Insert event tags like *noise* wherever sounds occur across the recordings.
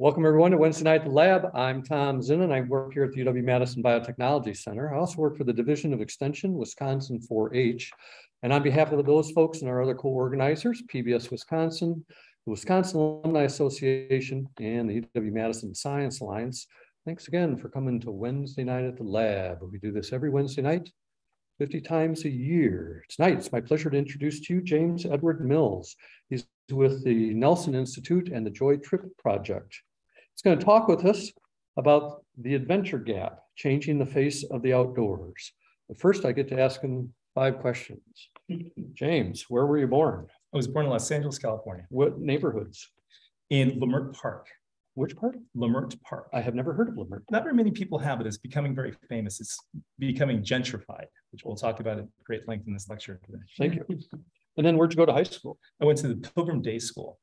Welcome everyone to Wednesday Night at the Lab. I'm Tom Zinnen and I work here at the UW-Madison Biotechnology Center. I also work for the Division of Extension, Wisconsin 4-H. And on behalf of those folks and our other co-organizers, PBS Wisconsin, the Wisconsin Alumni Association, and the UW-Madison Science Alliance, thanks again for coming to Wednesday Night at the Lab. We do this every Wednesday night, 50 times a year. Tonight, it's my pleasure to introduce to you James Edward Mills. He's with the Nelson Institute and the Joy Trip Project. He's going to talk with us about the adventure gap, changing the face of the outdoors. But first, I get to ask him five questions. *laughs* James, where were you born? I was born in Los Angeles, California. What neighborhoods? In Leimert Park. Which part? Leimert Park. I have never heard of Leimert. Not very many people have it. It's becoming very famous. It's becoming gentrified, which we'll talk about at great length in this lecture today. Thank you. And then where'd you go to high school? I went to the Pilgrim Day School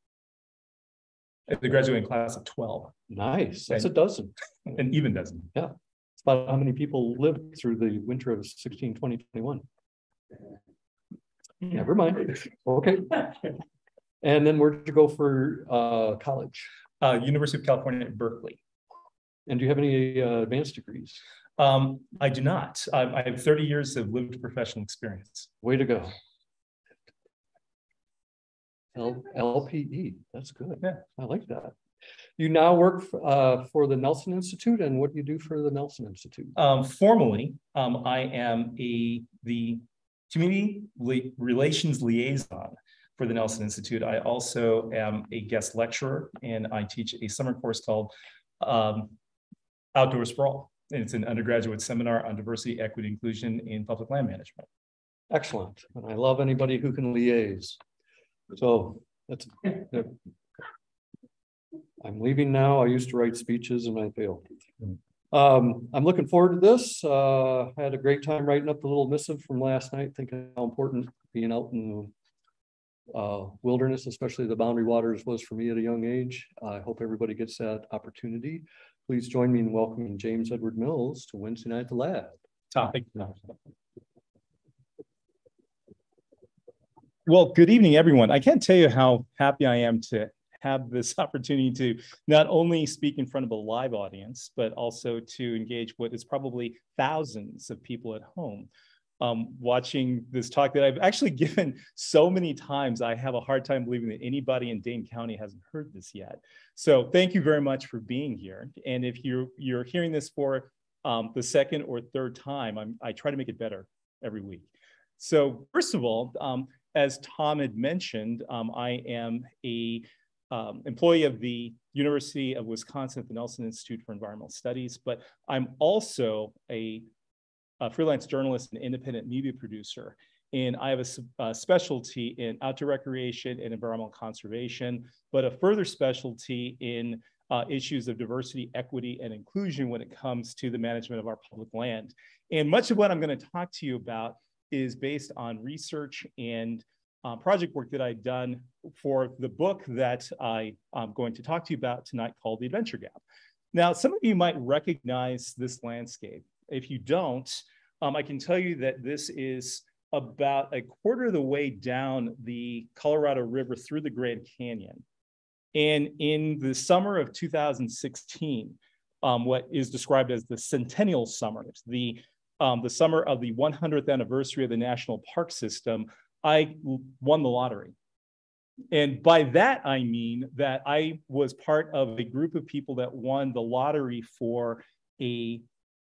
the graduating class of 12. Nice. That's a dozen. An even dozen. Yeah. It's about how many people lived through the winter of 16, 20, 21. Never mind. Okay. And then where'd you go for uh, college? Uh, University of California at Berkeley. And do you have any uh, advanced degrees? Um, I do not. I, I have 30 years of lived professional experience. Way to go. L LPE. That's good. Yeah. I like that. You now work uh, for the Nelson Institute, and what do you do for the Nelson Institute? Um, formally, um, I am a the community relations liaison for the Nelson Institute. I also am a guest lecturer, and I teach a summer course called um, Outdoors for All. And it's an undergraduate seminar on diversity, equity, inclusion in public land management. Excellent. And I love anybody who can liaise. So that's, I'm leaving now. I used to write speeches and I failed. Um, I'm looking forward to this. Uh, I had a great time writing up the little missive from last night, thinking how important being out in the uh, wilderness, especially the boundary waters, was for me at a young age. I hope everybody gets that opportunity. Please join me in welcoming James Edward Mills to Wednesday Night at the Lab. Topic. Well, good evening, everyone. I can't tell you how happy I am to have this *laughs* opportunity to not only speak in front of a live audience, but also to engage what is probably thousands of people at home um, watching this talk that I've actually *laughs* given so many times. I have a hard time believing that anybody in Dane County hasn't heard this yet. So thank you very much for being here. And if you're, you're hearing this for um, the second or third time, I'm, I try to make it better every week. So first of all, um, as Tom had mentioned, um, I am a um, employee of the University of Wisconsin at the Nelson Institute for Environmental Studies, but I'm also a, a freelance journalist and independent media producer. And I have a, a, specialty in outdoor recreation and environmental conservation, but a further specialty in uh, issues of diversity, equity, and inclusion when it comes to the management of our public land. And much of what I'm going to talk to you about is based on research and uh, project work that I've done for the book that I, am going to talk to you about tonight called The Adventure Gap. Now, some of you might recognize this landscape. If you don't, um, I can tell you that this is about a quarter of the way down the Colorado River through the Grand Canyon. And in the summer of 2016, um, what is described as the Centennial Summer, the um, the summer of the 100th anniversary of the National Park System, I won the lottery. And by that, I mean that I was part of a group of people that won the lottery for a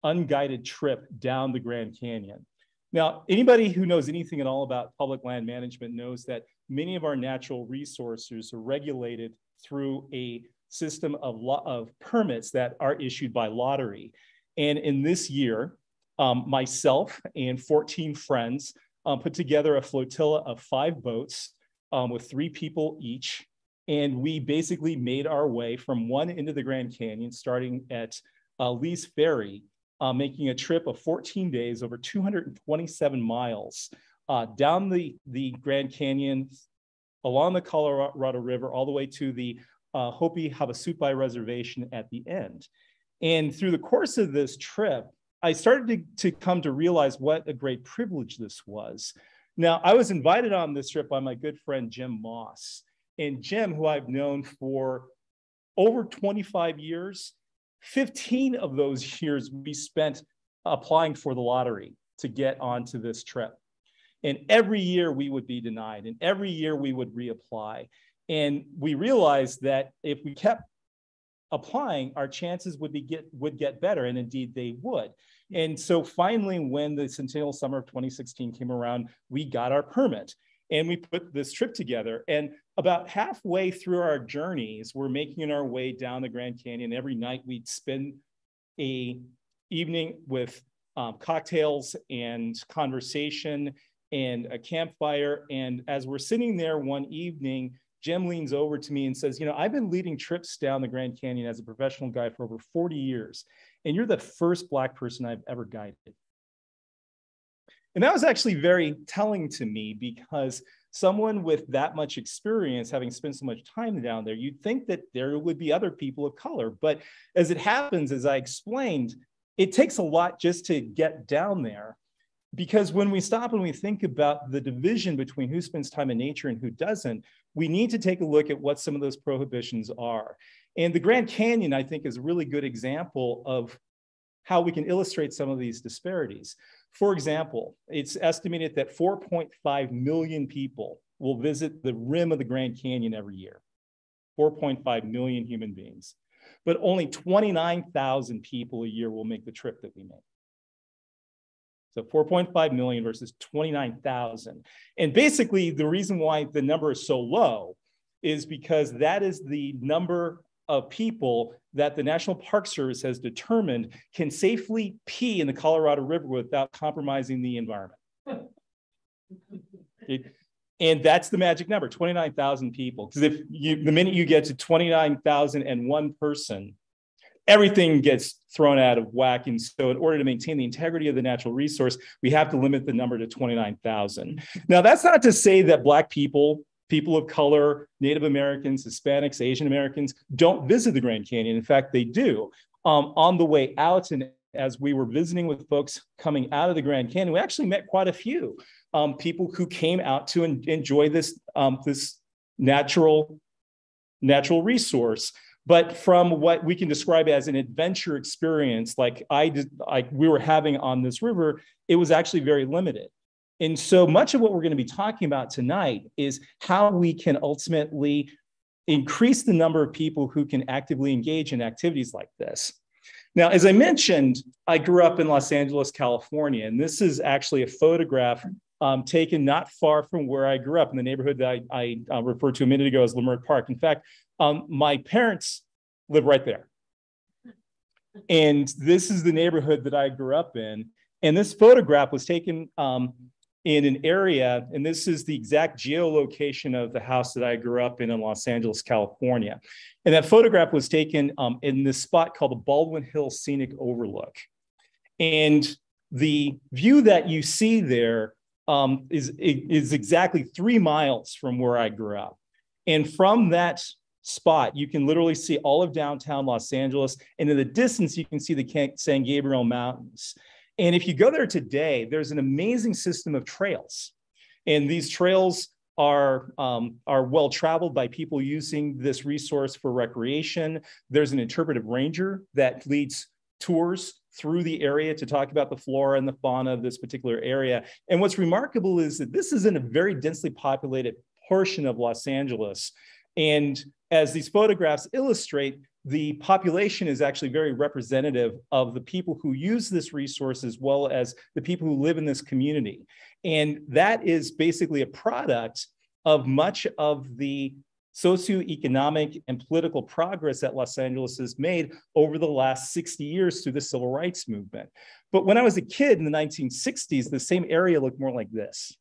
unguided trip down the Grand Canyon. Now, anybody who knows anything at all about public land management knows that many of our natural resources are regulated through a system of, of permits that are issued by lottery. And in this year, um, myself and 14 friends um, put together a flotilla of five boats um, with three people each. And we basically made our way from one end of the Grand Canyon, starting at uh, Lee's Ferry, uh, making a trip of 14 days over 227 miles uh, down the, the Grand Canyon, along the Colorado River, all the way to the uh, Hopi Havasupai Reservation at the end. And through the course of this trip, I started to, to come to realize what a great privilege this was. Now, I was invited on this trip by my good friend Jim Moss. And Jim, who I've known for over 25 years, 15 of those *laughs* years we spent applying for the lottery to get onto this trip. And every year we would be denied, and every year we would reapply. And we realized that if we kept applying, our chances would be get would get better, and indeed they would. And so finally, when the Centennial Summer of 2016 came around, we got our permit and we put this trip together. And about halfway through our journeys, we're making our way down the Grand Canyon. Every night we'd spend a evening with um, cocktails and conversation and a campfire. And as we're sitting there one evening, Jim leans over to me and says, You know, I've been leading trips down the Grand Canyon as a professional guide for over 40 years, and you're the first Black person I've ever guided. And that was actually very telling to me because someone with that much experience, having spent so much time down there, you'd think that there would be other people of color. But as it happens, as I explained, it takes a lot just to get down there. Because when we stop and we think about the division between who spends time in nature and who doesn't, we need to take a look at what some of those prohibitions are. And the Grand Canyon, I think, is a really good example of how we can illustrate some of these disparities. For example, it's estimated that 4.5 million people will visit the rim of the Grand Canyon every year. 4.5 million human beings. But only 29,000 people a year will make the trip that we make. So 4.5 million versus 29,000. And basically, the reason why the number is so low is because that is the number of people that the National Park Service has determined can safely pee in the Colorado River without compromising the environment. it, and that's the magic number 29,000 people. Because if you, the minute you get to 29,001 person, everything gets thrown out of whack. And so, in order to maintain the integrity of the natural resource, we have to limit the number to 29,000. Now, that's not to say that Black people people of color, Native Americans, Hispanics, Asian Americans don't visit the Grand Canyon. In fact, they do. Um, on the way out, and as we were visiting with folks coming out of the Grand Canyon, we actually met quite a few um, people who came out to en- enjoy this, um, this natural, natural resource. But from what we can describe as an adventure experience, like I did, like we were having on this river, it was actually very limited. And so much of what we're going to be talking about tonight is how we can ultimately increase the number of people who can actively engage in activities like this. Now, as I mentioned, I grew up in Los Angeles, California, and this is actually a photograph um, taken not far from where I grew up in the neighborhood that I, I uh, referred to a minute ago as Leimert Park. In fact, um, my parents live right there. And this is the neighborhood that I grew up in. And this photograph was taken um, in an area, and this is the exact geolocation of the house that I grew up in in Los Angeles, California. And that photograph was taken um, in this spot called the Baldwin Hill Scenic Overlook. And the view that you see there um, is is exactly three miles from where I grew up. And from that spot, you can literally see all of downtown Los Angeles. And in the distance, you can see the San Gabriel Mountains. And if you go there today, there's an amazing system of trails. And these trails are, um, are well traveled by people using this resource for recreation. There's an interpretive ranger that leads tours through the area to talk about the flora and the fauna of this particular area. And what's remarkable is that this is in a very densely populated portion of Los Angeles. And as these photographs illustrate, the population is actually very representative of the people who use this resource as well as the people who live in this community. And that is basically a product of much of the socioeconomic and political progress that Los Angeles has made over the last 60 years through the civil rights movement. But when I was a kid in the 1960s, the same area looked more like this.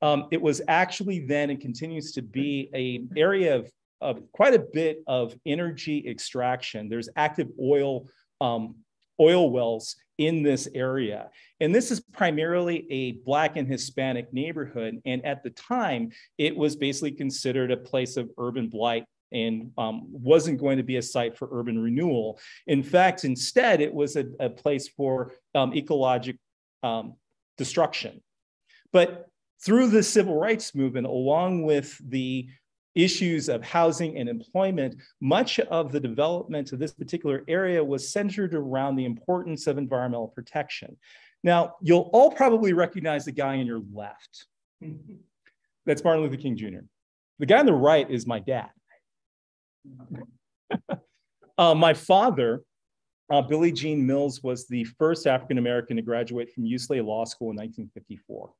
Um, it was actually then and continues to be a area of of quite a bit of energy extraction. There's active oil um, oil wells in this area. And this is primarily a Black and Hispanic neighborhood. And at the time, it was basically considered a place of urban blight and um, wasn't going to be a site for urban renewal. In fact, instead, it was a, a place for um, ecologic um, destruction. But through the civil rights movement, along with the issues of housing and employment, much of the development of this particular area was centered around the importance of environmental protection. Now, you'll all probably recognize the guy on your left. *laughs* That's Martin Luther King Jr. The guy on the right is my dad. *laughs* uh, my father, uh, Billy Gene Mills, was the first African American to graduate from UCLA Law School in 1954.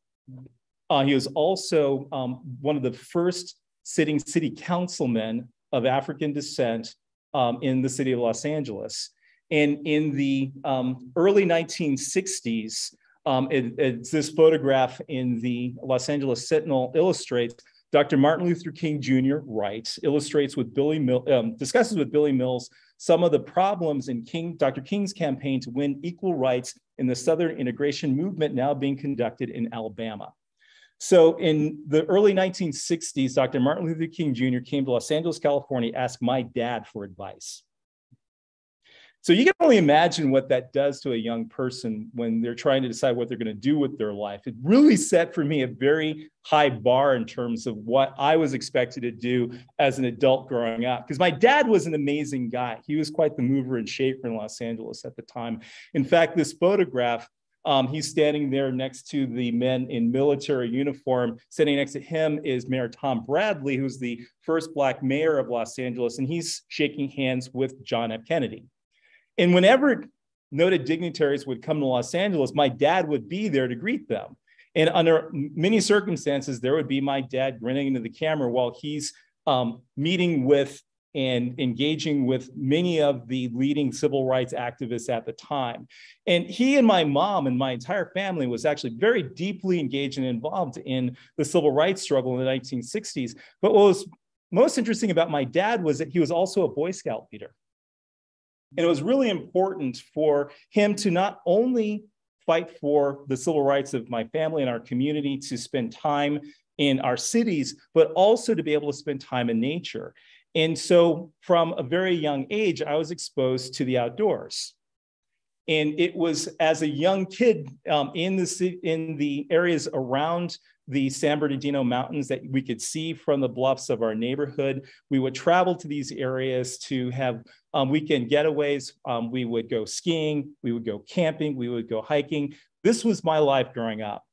Uh, he was also um, one of the first sitting city councilmen of African descent um, in the city of Los Angeles. And in the um, early 1960s, um, it, this photograph in the Los Angeles Sentinel illustrates Dr. Martin Luther King Jr. writes, illustrates with Billy Mill, um, discusses with Billy Mills some of the problems in King, Dr. King's campaign to win equal rights in the Southern integration movement now being conducted in Alabama. So in the early 1960s, Dr. Martin Luther King Jr. came to Los Angeles, California, asked my dad for advice. So you can only imagine what that does to a young person when they're trying to decide what they're going to do with their life. It really set for me a very high bar in terms of what I was expected to do as an adult growing up. Because my dad was an amazing guy. He was quite the mover and shaker in Los Angeles at the time. In fact, this photograph um, he's standing there next to the men in military uniform. Sitting next to him is Mayor Tom Bradley, who's the first Black mayor of Los Angeles, and he's shaking hands with John F. Kennedy. And whenever noted dignitaries would come to Los Angeles, my dad would be there to greet them. And under many circumstances, there would be my dad grinning into the camera while he's um, meeting with and engaging with many of the leading civil rights activists at the time. And he and my mom and my entire family was actually very deeply engaged and involved in the civil rights struggle in the 1960s. But what was most interesting about my dad was that he was also a Boy Scout leader. And it was really important for him to not only fight for the civil rights of my family and our community, to spend time in our cities, but also to be able to spend time in nature. And so from a very young age, I was exposed to the outdoors. And it was as a young kid um, in, the, in the areas around the San Bernardino Mountains that we could see from the bluffs of our neighborhood. We would travel to these areas to have um, weekend getaways. Um, we would go skiing, we would go camping, we would go hiking. This was my life growing up.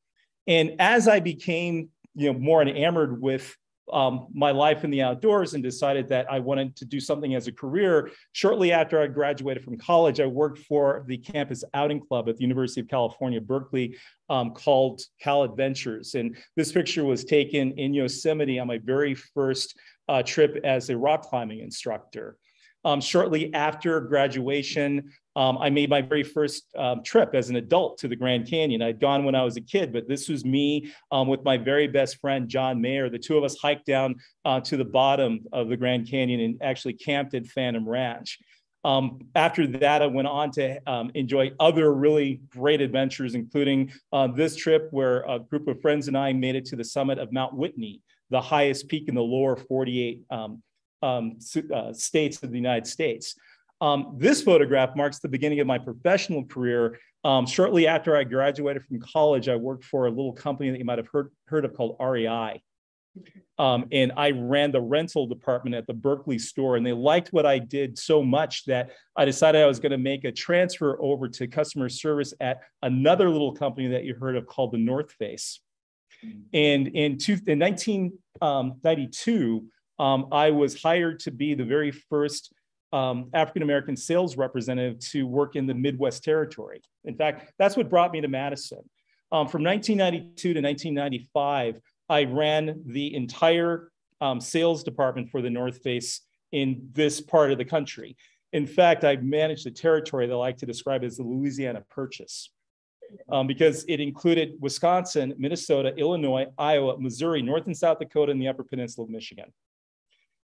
And as I became you know, more enamored with um, my life in the outdoors and decided that I wanted to do something as a career. Shortly after I graduated from college, I worked for the campus outing club at the University of California, Berkeley, um, called Cal Adventures. And this picture was taken in Yosemite on my very first uh, trip as a rock climbing instructor. Um, shortly after graduation, um, I made my very first um, trip as an adult to the Grand Canyon. I'd gone when I was a kid, but this was me um, with my very best friend, John Mayer. The two of us hiked down uh, to the bottom of the Grand Canyon and actually camped at Phantom Ranch. Um, after that, I went on to um, enjoy other really great adventures, including uh, this trip where a group of friends and I made it to the summit of Mount Whitney, the highest peak in the lower 48 um, um, uh, states of the United States. Um, this photograph marks the beginning of my professional career. Um, shortly after I graduated from college, I worked for a little company that you might have heard, heard of called REI. Um, and I ran the rental department at the Berkeley store, and they liked what I did so much that I decided I was going to make a transfer over to customer service at another little company that you heard of called the North Face. And in, two, in 1992, um, I was hired to be the very first um, African American sales representative to work in the Midwest Territory. In fact, that's what brought me to Madison. Um, from 1992 to 1995, I ran the entire um, sales department for the North Face in this part of the country. In fact, I managed a territory that I like to describe as the Louisiana Purchase. Um, because it included Wisconsin, Minnesota, Illinois, Iowa, Missouri, North and South Dakota, and the Upper Peninsula of Michigan.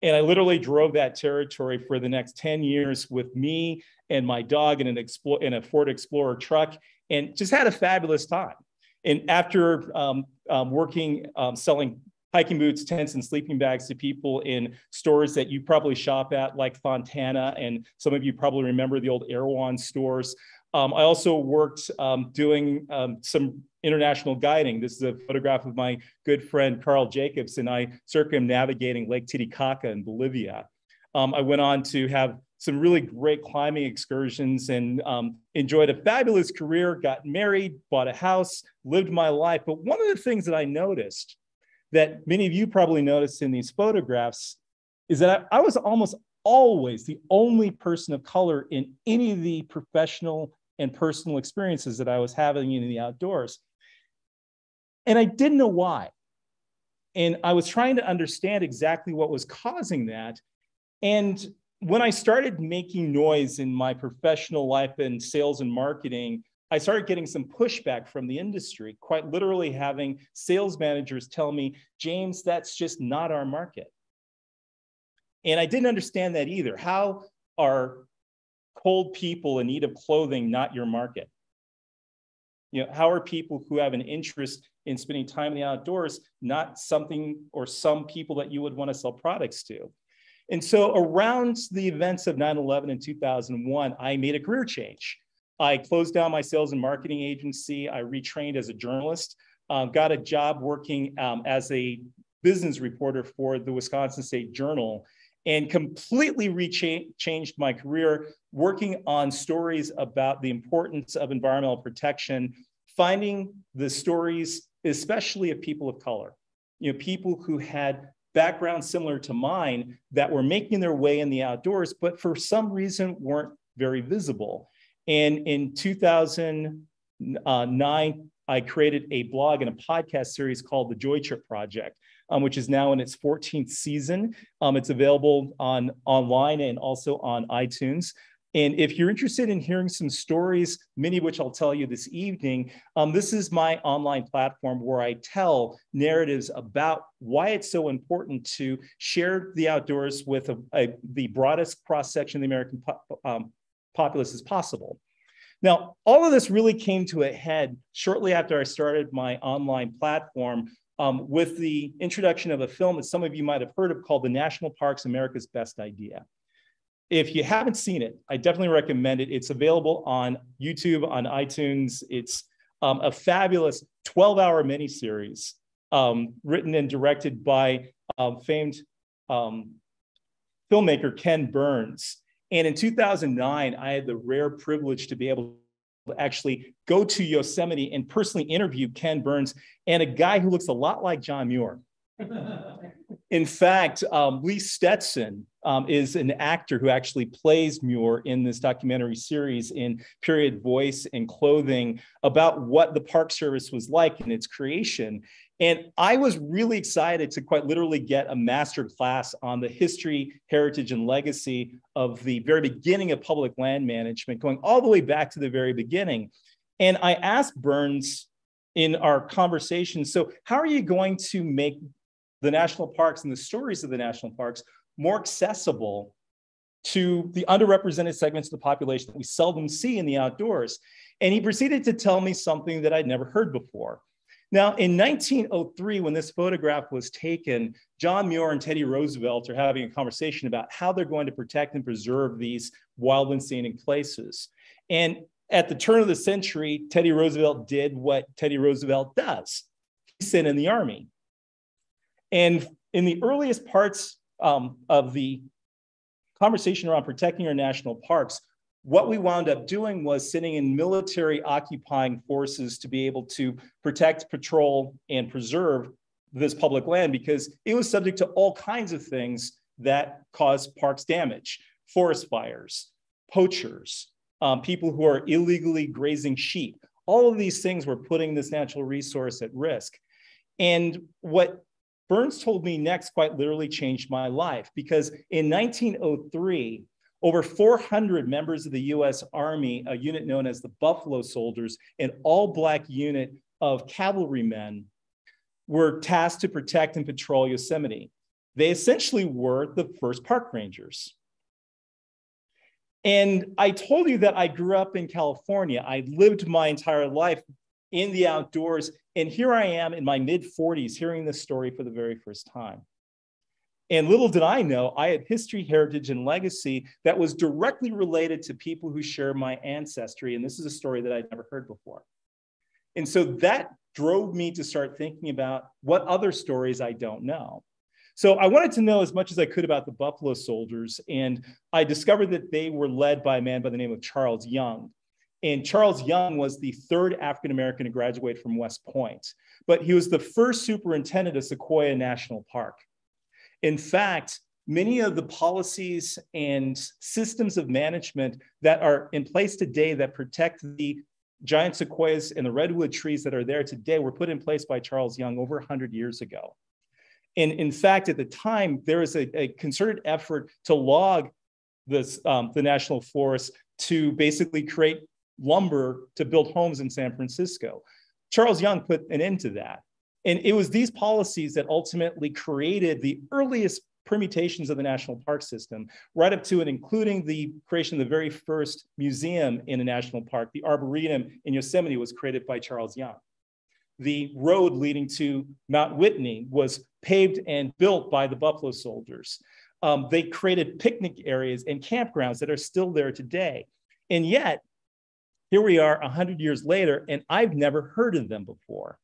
And I literally drove that territory for the next 10 years with me and my dog in an Explorer, in a Ford Explorer truck and just had a fabulous time. And after um, um, working, um, selling hiking boots, tents, and sleeping bags to people in stores that you probably shop at, like Fontana, and some of you probably remember the old Erewhon stores. Um, I also worked um, doing um, some international guiding. This is a photograph of my good friend Carl Jacobs and I circumnavigating Lake Titicaca in Bolivia. Um, I went on to have some really great climbing excursions and um, enjoyed a fabulous career, got married, bought a house, lived my life. But one of the things that I noticed that many of you probably noticed in these photographs is that I, I was almost always the only person of color in any of the professional and personal experiences that I was having in the outdoors. And I didn't know why. And I was trying to understand exactly what was causing that. And when I started making noise in my professional life in sales and marketing, I started getting some pushback from the industry, quite literally having sales managers tell me, James, that's just not our market. And I didn't understand that either. How are cold people in need of clothing not your market? You know, how are people who have an interest in spending time in the outdoors not something or some people that you would want to sell products to? And so around the events of 9-11 in 2001, I made a career change. I closed down my sales and marketing agency. I retrained as a journalist, uh, got a job working um, as a business reporter for the Wisconsin State Journal and completely rechanged my career working on stories about the importance of environmental protection, finding the stories, especially of people of color, you know, people who had backgrounds similar to mine that were making their way in the outdoors, but for some reason weren't very visible. And in 2009, I created a blog and a podcast series called The Joy Trip Project, um, which is now in its 14th season. Um, it's available on online and also on iTunes. And if you're interested in hearing some stories, many of which I'll tell you this evening, um, this is my online platform where I tell narratives about why it's so important to share the outdoors with a, a, the broadest cross section of the American po um, populace as possible. Now, all of this really came to a head shortly after I started my online platform um, with the introduction of a film that some of you might have heard of called The National Parks America's Best Idea. If you haven't seen it, I definitely recommend it. It's available on YouTube, on iTunes. It's um, a fabulous 12 hour miniseries um, written and directed by um, famed um, filmmaker Ken Burns. And in 2009, I had the rare privilege to be able to actually go to Yosemite and personally interview Ken Burns and a guy who looks a lot like John Muir. *laughs* In fact, um, Lee Stetson um, is an actor who actually plays Muir in this documentary series in period voice and clothing about what the Park Service was like in its creation. And I was really excited to quite literally get a master class on the history, heritage, and legacy of the very beginning of public land management, going all the way back to the very beginning. And I asked Burns in our conversation, so how are you going to make the national parks and the stories of the national parks more accessible to the underrepresented segments of the population that we seldom see in the outdoors. And he proceeded to tell me something that I'd never heard before. Now, in 1903, when this photograph was taken, John Muir and Teddy Roosevelt are having a conversation about how they're going to protect and preserve these wild and scenic places. And at the turn of the century, Teddy Roosevelt did what Teddy Roosevelt does. He sent in the army. And in the earliest parts um, of the conversation around protecting our national parks, what we wound up doing was sitting in military occupying forces to be able to protect, patrol, and preserve this public land because it was subject to all kinds of things that cause parks damage forest fires, poachers, um, people who are illegally grazing sheep. All of these things were putting this natural resource at risk. And what Burns told me next quite literally changed my life because in 1903, over 400 members of the US Army, a unit known as the Buffalo Soldiers, an all Black unit of cavalrymen, were tasked to protect and patrol Yosemite. They essentially were the first park rangers. And I told you that I grew up in California. I lived my entire life in the outdoors. And here I am in my mid 40s hearing this story for the very first time. And little did I know, I had history, heritage, and legacy that was directly related to people who share my ancestry. And this is a story that I'd never heard before. And so that drove me to start thinking about what other stories I don't know. So I wanted to know as much as I could about the Buffalo Soldiers, and I discovered that they were led by a man by the name of Charles Young. And Charles Young was the third African American to graduate from West Point, but he was the first superintendent of Sequoia National Park. In fact, many of the policies and systems of management that are in place today that protect the giant sequoias and the redwood trees that are there today were put in place by Charles Young over 100 years ago. And in fact, at the time, there was a, a concerted effort to log this, um, the national forest to basically create lumber to build homes in San Francisco. Charles Young put an end to that. And it was these policies that ultimately created the earliest permutations of the national park system, right up to and including the creation of the very first museum in a national park. The Arboretum in Yosemite was created by Charles Young. The road leading to Mount Whitney was paved and built by the Buffalo Soldiers. Um, they created picnic areas and campgrounds that are still there today. And yet, here we are 100 years later, and I've never heard of them before.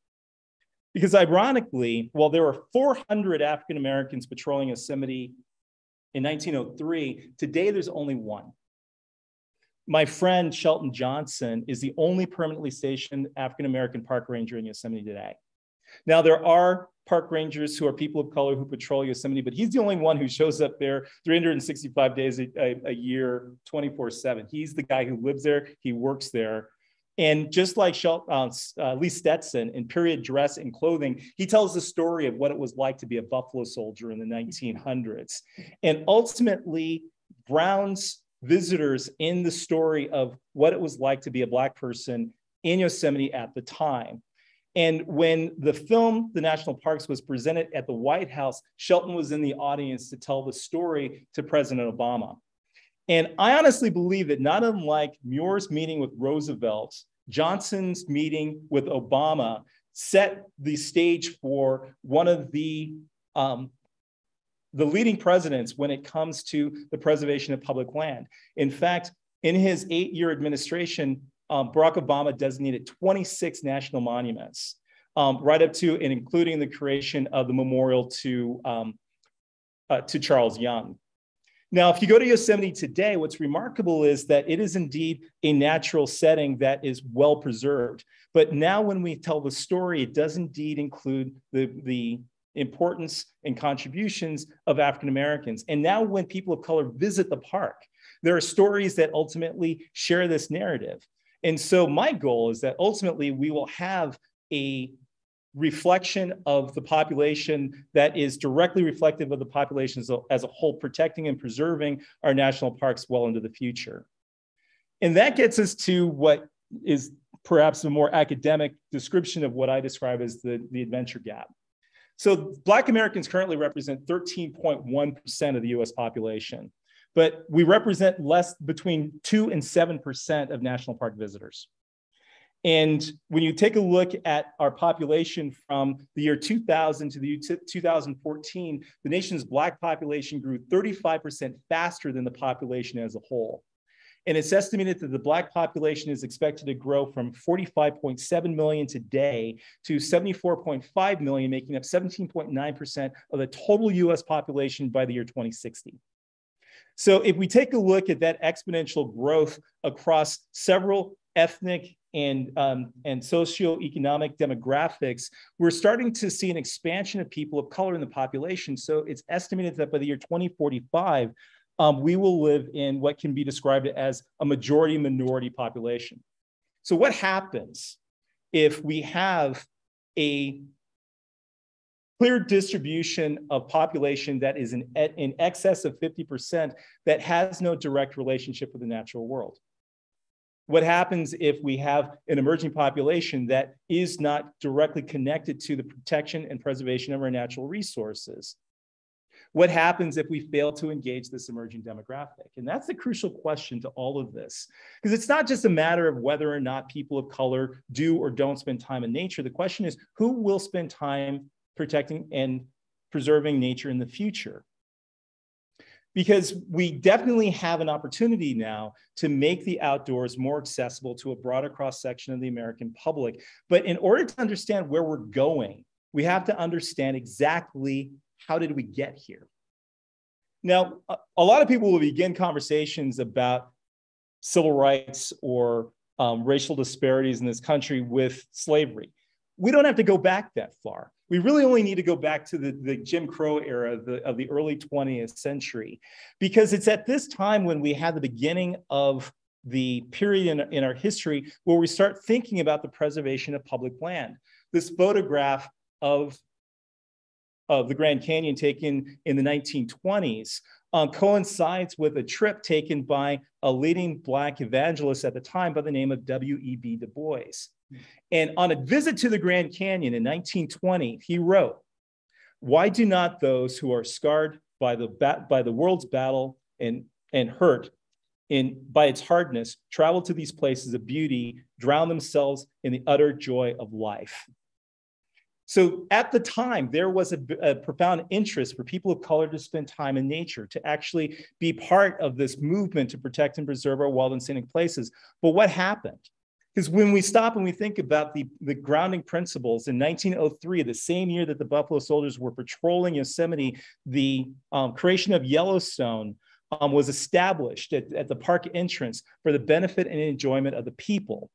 Because ironically, while there were 400 African Americans patrolling Yosemite in 1903, today there's only one. My friend Shelton Johnson is the only permanently stationed African American park ranger in Yosemite today. Now, there are park rangers who are people of color who patrol Yosemite, but he's the only one who shows up there 365 days a, a, year, 24 7. He's the guy who lives there, he works there. And just like Shel- uh, uh, Lee Stetson in period dress and clothing, he tells the story of what it was like to be a Buffalo soldier in the 1900s. And ultimately, Brown's visitors in the story of what it was like to be a Black person in Yosemite at the time. And when the film, The National Parks, was presented at the White House, Shelton was in the audience to tell the story to President Obama. And I honestly believe that not unlike Muir's meeting with Roosevelt, Johnson's meeting with Obama set the stage for one of the um, the leading presidents when it comes to the preservation of public land. In fact, in his eight-year administration, um, Barack Obama designated 26 national monuments, um, right up to and including the creation of the memorial to, um, uh, to Charles Young. Now, if you go to Yosemite today, what's remarkable is that it is indeed a natural setting that is well preserved. But now, when we tell the story, it does indeed include the, the importance and contributions of African Americans. And now, when people of color visit the park, there are stories that ultimately share this narrative. And so my goal is that ultimately we will have a reflection of the population that is directly reflective of the population as a, whole, protecting and preserving our national parks well into the future. And that gets us to what is perhaps a more academic description of what I describe as the, the adventure gap. So Black Americans currently represent 13.1% of the US population but we represent less between two and 7% of national park visitors. And when you take a look at our population from the year 2000 to the year 2014, the nation's Black population grew 35% faster than the population as a whole. And it's estimated that the Black population is expected to grow from 45.7 million today to 74.5 million, making up 17.9% of the total US population by the year 2060. So if we take a look at that exponential growth across several ethnic and, um, and socioeconomic demographics, we're starting to see an expansion of people of color in the population. So it's estimated that by the year 2045, um, we will live in what can be described as a majority minority population. So what happens if we have a clear distribution of population that is in, in excess of 50% that has no direct relationship with the natural world. What happens if we have an emerging population that is not directly connected to the protection and preservation of our natural resources? What happens if we fail to engage this emerging demographic? And that's the crucial question to all of this. Because it's not just a matter of whether or not people of color do or don't spend time in nature. The question is who will spend time protecting and preserving nature in the future. because we definitely have an opportunity now to make the outdoors more accessible to a broader cross section of the American public. But in order to understand where we're going, we have to understand exactly how did we get here. Now, a, lot of people will begin conversations about civil rights or um, racial disparities in this country with slavery. We don't have to go back that far. We really only need to go back to the, the Jim Crow era of the, of the early 20th century, because it's at this time when we had the beginning of the period in, in our history where we start thinking about the preservation of public land. This photograph of, of the Grand Canyon taken in the 1920s uh, coincides with a trip taken by a leading Black evangelist at the time by the name of W.E.B. Du Bois. And on a visit to the Grand Canyon in 1920, he wrote, Why do not those who are scarred by the, by the world's battle and, and hurt in, by its hardness travel to these places of beauty, drown themselves in the utter joy of life? So at the time, there was a, a, profound interest for people of color to spend time in nature, to actually be part of this movement to protect and preserve our wild and scenic places. But what happened? Because when we stop and we think about the, the grounding principles in 1903, the same year that the Buffalo Soldiers were patrolling Yosemite, the um, creation of Yellowstone um, was established at, at the park entrance for the benefit and enjoyment of the people.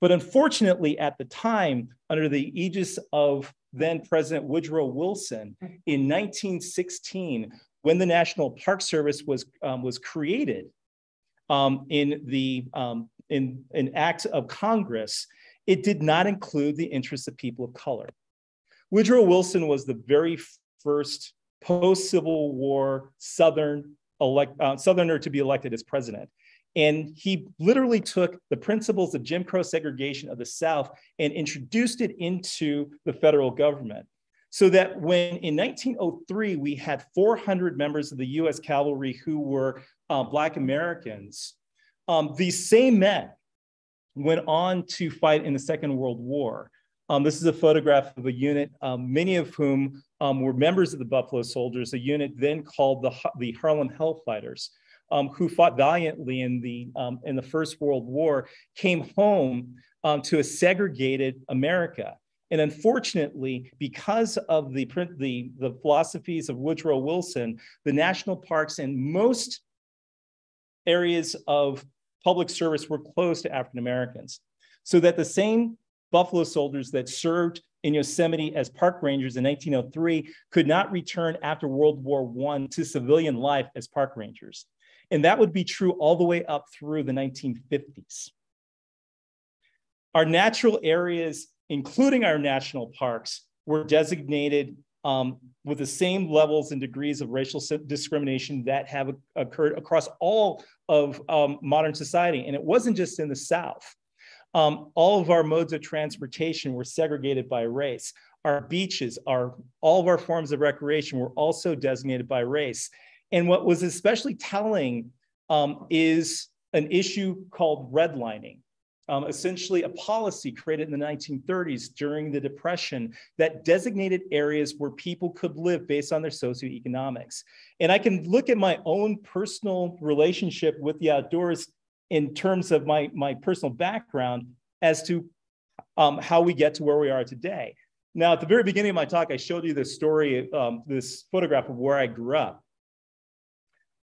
But unfortunately, at the time, under the aegis of then President Woodrow Wilson, in 1916, when the National Park Service was, um, was created um, in the um, in an act of Congress, it did not include the interests of people of color. Woodrow Wilson was the very first post-Civil War Southern elect, uh, Southerner to be elected as president. And he literally took the principles of Jim Crow segregation of the South and introduced it into the federal government. So that when in 1903 we had 400 members of the US cavalry who were uh, Black Americans, um, these same men went on to fight in the Second World War. Um, this is a photograph of a unit, um, many of whom um, were members of the Buffalo Soldiers, a unit then called the, the Harlem Hellfighters, um, who fought valiantly in the, um, in the First World War, came home to a segregated America. And unfortunately, because of the, the, the philosophies of Woodrow Wilson, the national parks and most areas of public service were closed to African Americans. So that the same Buffalo soldiers that served in Yosemite as park rangers in 1903 could not return after World War I to civilian life as park rangers. And that would be true all the way up through the 1950s. Our natural areas, including our national parks, were designated um, with the same levels and degrees of racial discrimination that have occurred across all of um, modern society. And it wasn't just in the South. Um, all of our modes of transportation were segregated by race. Our beaches, our, all of our forms of recreation were also designated by race. And what was especially telling um, is an issue called redlining um, essentially a policy created in the 1930s during the Depression that designated areas where people could live based on their socioeconomics. And I can look at my own personal relationship with the outdoors in terms of my, my personal background as to um, how we get to where we are today. Now, at the very beginning of my talk, I showed you this story, um, this photograph of where I grew up.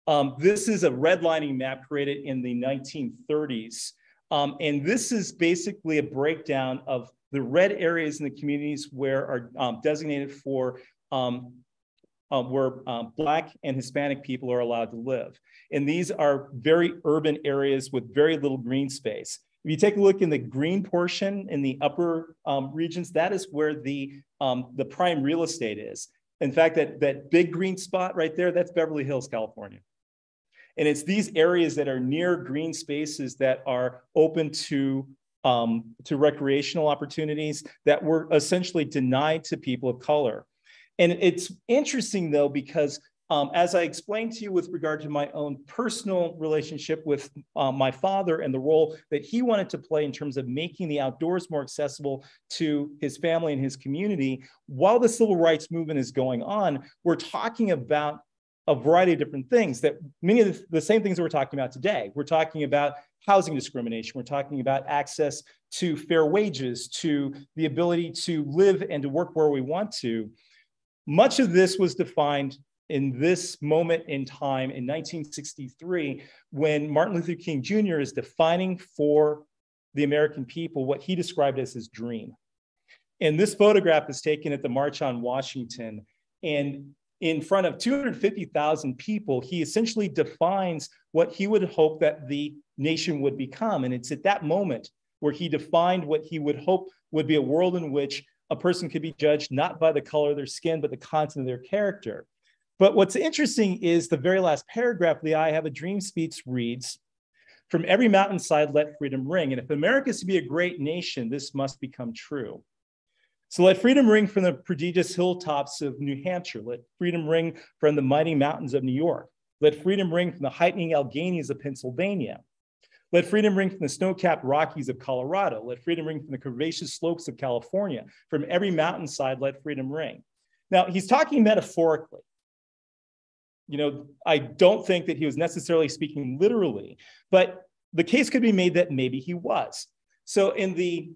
Um, this is a redlining map created in the 1930s um, and this is basically a breakdown of the red areas in the communities where are um, designated for um, uh, where uh, Black and Hispanic people are allowed to live. And these are very urban areas with very little green space. If you take a look in the green portion in the upper um, regions, that is where the, um, the prime real estate is. In fact, that, that big green spot right there, that's Beverly Hills, California. And it's these areas that are near green spaces that are open to um, to recreational opportunities that were essentially denied to people of color. And it's interesting though, because um, as I explained to you with regard to my own personal relationship with uh, my father and the role that he wanted to play in terms of making the outdoors more accessible to his family and his community, while the civil rights movement is going on, we're talking about a variety of different things that many of the, the, same things that we're talking about today. We're talking about housing discrimination. We're talking about access to fair wages, to the ability to live and to work where we want to. Much of this was defined in this moment in time in 1963 when Martin Luther King Jr. is defining for the American people what he described as his dream. And this photograph is taken at the March on Washington. And in front of 250,000 people, he essentially defines what he would hope that the nation would become. And it's at that moment where he defined what he would hope would be a world in which a person could be judged not by the color of their skin, but the content of their character. But what's interesting is the very last paragraph of the I Have a Dream speech reads, From every mountainside, let freedom ring. And if America is to be a great nation, this must become true. So let freedom ring from the prodigious hilltops of New Hampshire. Let freedom ring from the mighty mountains of New York. Let freedom ring from the heightening Alleghanies of Pennsylvania. Let freedom ring from the snow-capped Rockies of Colorado. Let freedom ring from the curvaceous slopes of California. From every mountainside, let freedom ring. Now, he's talking metaphorically. You know, I don't think that he was necessarily speaking literally, but the case could be made that maybe he was. So in the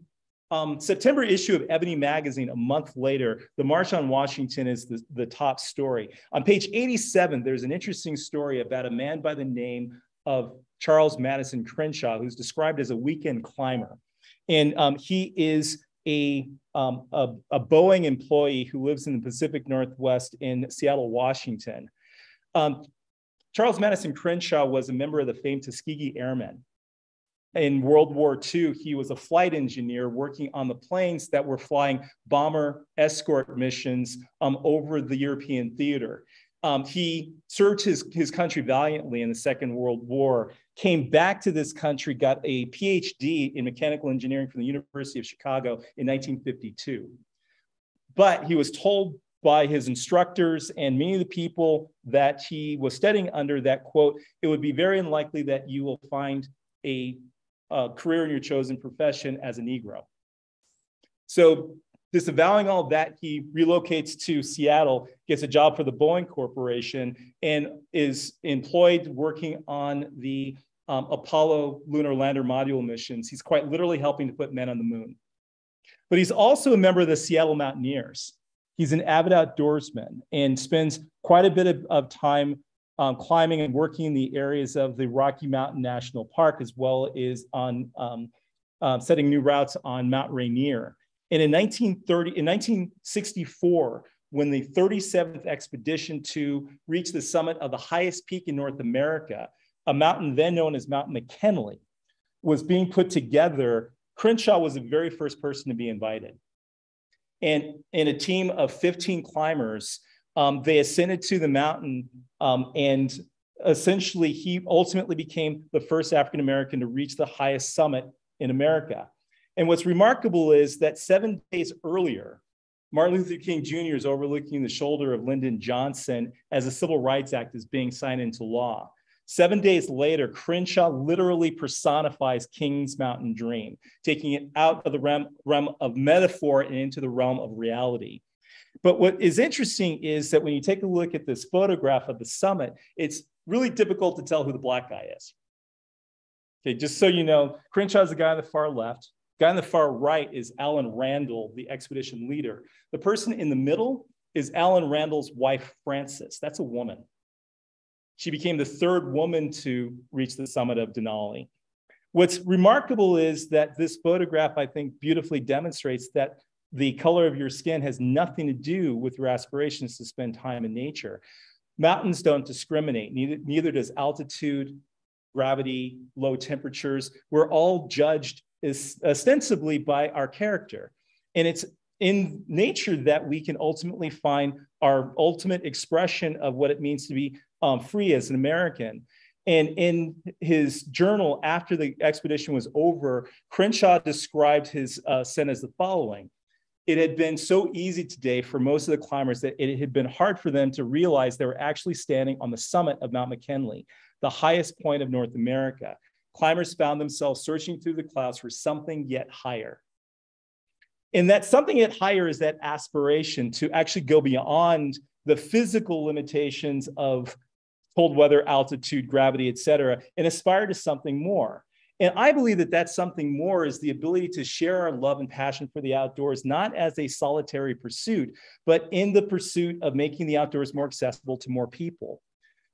um, September issue of Ebony Magazine, a month later, the March on Washington is the, the top story. On page 87, there's an interesting story about a man by the name of Charles Madison Crenshaw, who's described as a weekend climber. And um, he is a, um, a, a, Boeing employee who lives in the Pacific Northwest in Seattle, Washington. Um, Charles Madison Crenshaw was a member of the famed Tuskegee Airmen in World War II, he was a flight engineer working on the planes that were flying bomber escort missions um, over the European theater. Um, he served his, his country valiantly in the Second World War, came back to this country, got a PhD in mechanical engineering from the University of Chicago in 1952. But he was told by his instructors and many of the people that he was studying under that quote, it would be very unlikely that you will find a uh, career in your chosen profession as a Negro. So disavowing all that, he relocates to Seattle, gets a job for the Boeing Corporation, and is employed working on the um, Apollo lunar lander module missions. He's quite literally helping to put men on the moon. But he's also a member of the Seattle Mountaineers. He's an avid outdoorsman and spends quite a bit of, of time um, climbing and working in the areas of the Rocky Mountain National Park, as well as on um, uh, setting new routes on Mount Rainier. And in 1930, in 1964, when the 37th expedition to reach the summit of the highest peak in North America, a mountain then known as Mount McKinley, was being put together, Crenshaw was the very first person to be invited. And in a team of 15 climbers, um, they ascended to the mountain um, and essentially he ultimately became the first African American to reach the highest summit in America. And what's remarkable is that seven days earlier, Martin Luther King Jr. is overlooking the shoulder of Lyndon Johnson as the Civil Rights Act is being signed into law. Seven days later, Crenshaw literally personifies King's Mountain Dream, taking it out of the realm, realm of metaphor and into the realm of reality. But what is interesting is that when you take a look at this photograph of the summit, it's really difficult to tell who the black guy is. Okay, just so you know, Crenshaw's the guy on the far left. The guy on the far right is Alan Randall, the expedition leader. The person in the middle is Alan Randall's wife, Frances. That's a woman. She became the third woman to reach the summit of Denali. What's remarkable is that this photograph, I think, beautifully demonstrates that the color of your skin has nothing to do with your aspirations to spend time in nature. Mountains don't discriminate, neither, neither does altitude, gravity, low temperatures. We're all judged is ostensibly by our character. And it's in nature that we can ultimately find our ultimate expression of what it means to be um, free as an American. And in his journal after the expedition was over, Crenshaw described his uh, as the following it had been so easy today for most of the climbers that it had been hard for them to realize they were actually standing on the summit of Mount McKinley, the highest point of North America. Climbers found themselves searching through the clouds for something yet higher. And that something yet higher is that aspiration to actually go beyond the physical limitations of cold weather, altitude, gravity, et cetera, and aspire to something more. And I believe that that's something more is the ability to share our love and passion for the outdoors, not as a solitary pursuit, but in the pursuit of making the outdoors more accessible to more people.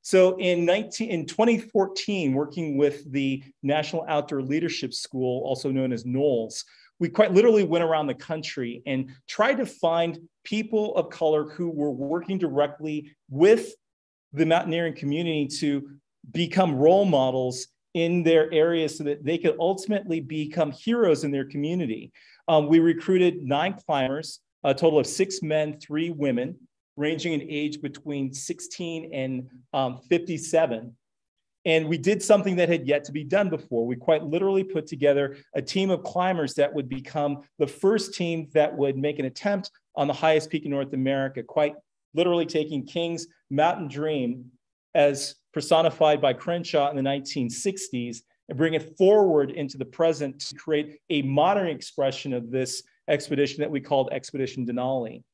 So in, 19, in 2014, working with the National Outdoor Leadership School, also known as NOLS, we quite literally went around the country and tried to find people of color who were working directly with the mountaineering community to become role models in their areas so that they could ultimately become heroes in their community. Um, we recruited nine climbers, a total of six men, three women ranging in age between 16 and um, 57. And we did something that had yet to be done before. We quite literally put together a team of climbers that would become the first team that would make an attempt on the highest peak in North America, quite literally taking King's Mountain Dream as personified by Crenshaw in the 1960s and bring it forward into the present to create a modern expression of this expedition that we called Expedition Denali.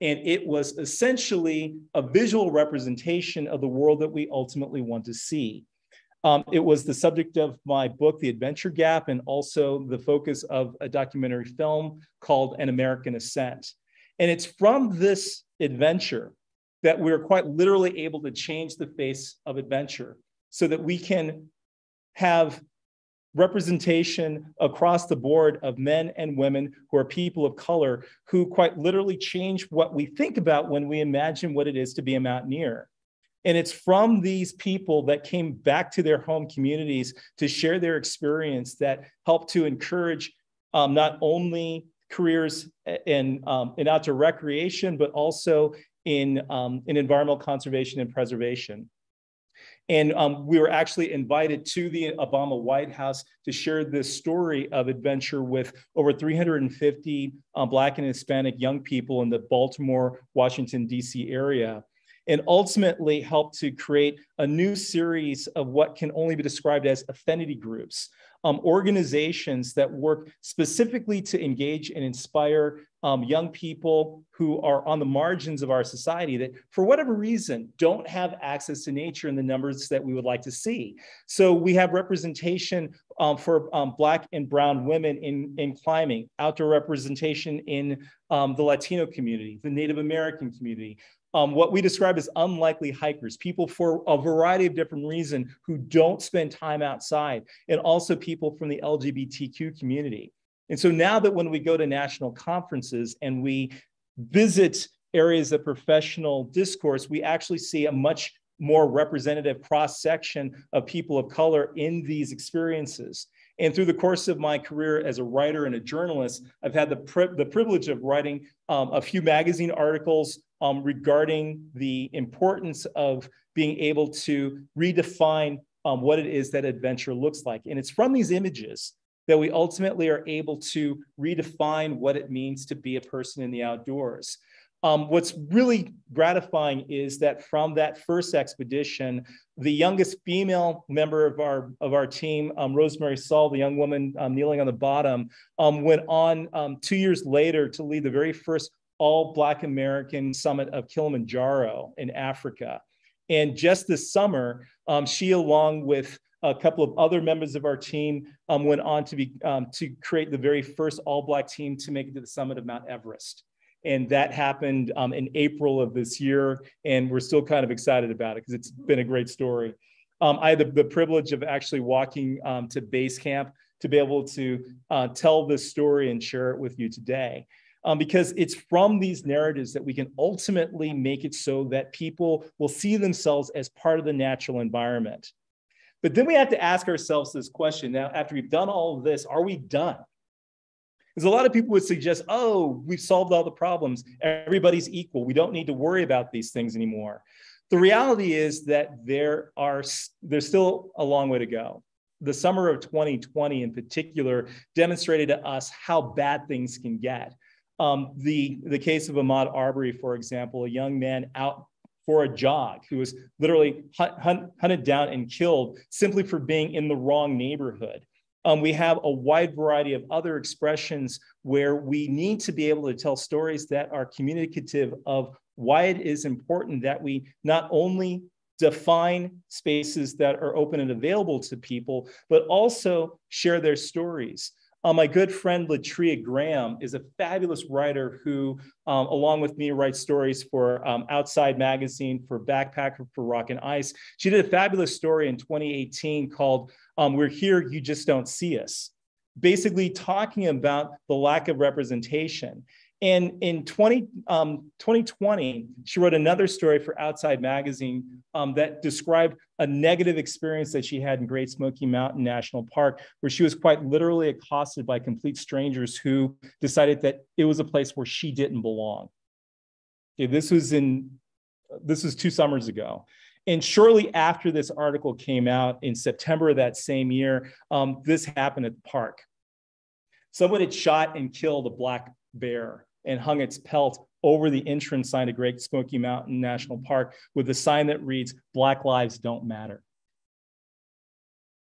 And it was essentially a visual representation of the world that we ultimately want to see. Um, it was the subject of my book, The Adventure Gap, and also the focus of a documentary film called An American Ascent. And it's from this adventure that we're quite literally able to change the face of adventure so that we can have representation across the board of men and women who are people of color who quite literally change what we think about when we imagine what it is to be a mountaineer. And it's from these people that came back to their home communities to share their experience that helped to encourage um, not only careers in, um, in outdoor recreation, but also in, um, in environmental conservation and preservation. And um, we were actually invited to the Obama White House to share this story of adventure with over 350 um, Black and Hispanic young people in the Baltimore, Washington, D.C. area. And ultimately helped to create a new series of what can only be described as affinity groups, um, organizations that work specifically to engage and inspire um, young people who are on the margins of our society that, for whatever reason, don't have access to nature in the numbers that we would like to see. So we have representation um, for um, Black and Brown women in, in climbing, outdoor representation in um, the Latino community, the Native American community, um, what we describe as unlikely hikers, people for a variety of different reasons who don't spend time outside, and also people from the LGBTQ community. And so now that when we go to national conferences and we visit areas of professional discourse, we actually see a much more representative cross section of people of color in these experiences. And through the course of my career as a writer and a journalist, I've had the, pri- the privilege of writing um, a few magazine articles um, regarding the importance of being able to redefine um, what it is that adventure looks like. And it's from these images that we ultimately are able to redefine what it means to be a person in the outdoors. Um, what's really gratifying is that from that first expedition, the youngest female member of our of our team, um, Rosemary Saal, the young woman um, kneeling on the bottom, um, went on um, two years later to lead the very first all Black American summit of Kilimanjaro in Africa. And just this summer, um, she, along with a couple of other members of our team, um, went on to be um, to create the very first all Black team to make it to the summit of Mount Everest. And that happened um, in April of this year, and we're still kind of excited about it because it's been a great story. Um, I had the, the, privilege of actually walking um, to base camp to be able to uh, tell this story and share it with you today um, because it's from these narratives that we can ultimately make it so that people will see themselves as part of the natural environment. But then we have to ask ourselves this question now, after we've done all of this, are we done? Because a lot of people would suggest, oh, we've solved all the problems. Everybody's equal. We don't need to worry about these things anymore. The reality is that there are there's still a long way to go. The summer of 2020 in particular demonstrated to us how bad things can get. Um, the, the case of Ahmaud Arbery, for example, a young man out for a jog who was literally hunt, hunt, hunted down and killed simply for being in the wrong neighborhood. Um, we have a wide variety of other expressions where we need to be able to tell stories that are communicative of why it is important that we not only define spaces that are open and available to people, but also share their stories. Uh, my good friend Latria Graham is a fabulous writer who, um, along with me, writes stories for um, Outside Magazine, for Backpacker, for Rock and Ice. She did a fabulous story in 2018 called um, We're Here, You Just Don't See Us, basically talking about the lack of representation. And in 20, um, 2020, she wrote another story for Outside Magazine um, that described a negative experience that she had in Great Smoky Mountain National Park, where she was quite literally accosted by complete strangers who decided that it was a place where she didn't belong. Okay, this was in this was two summers ago. And shortly after this article came out in September of that same year, um, this happened at the park. Someone had shot and killed a black bear and hung its pelt over the entrance sign to Great Smoky Mountain National Park with a sign that reads, Black Lives Don't Matter.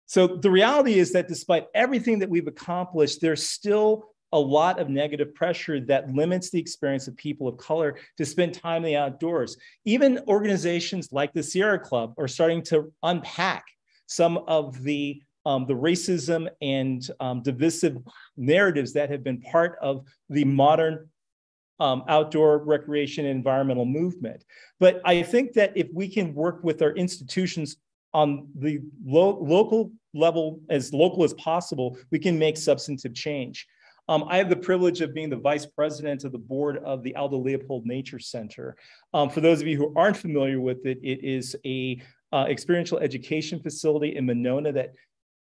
So the reality is that despite everything that we've accomplished, there's still a lot of negative pressure that limits the experience of people of color to spend time in the outdoors. Even organizations like the Sierra Club are starting to unpack some of the um, the racism and um, divisive narratives that have been part of the modern um, outdoor recreation and environmental movement. But I think that if we can work with our institutions on the lo local level, as local as possible, we can make substantive change. Um, I have the privilege of being the vice president of the board of the Aldo Leopold Nature Center. Um, for those of you who aren't familiar with it, it is a uh, experiential education facility in Monona that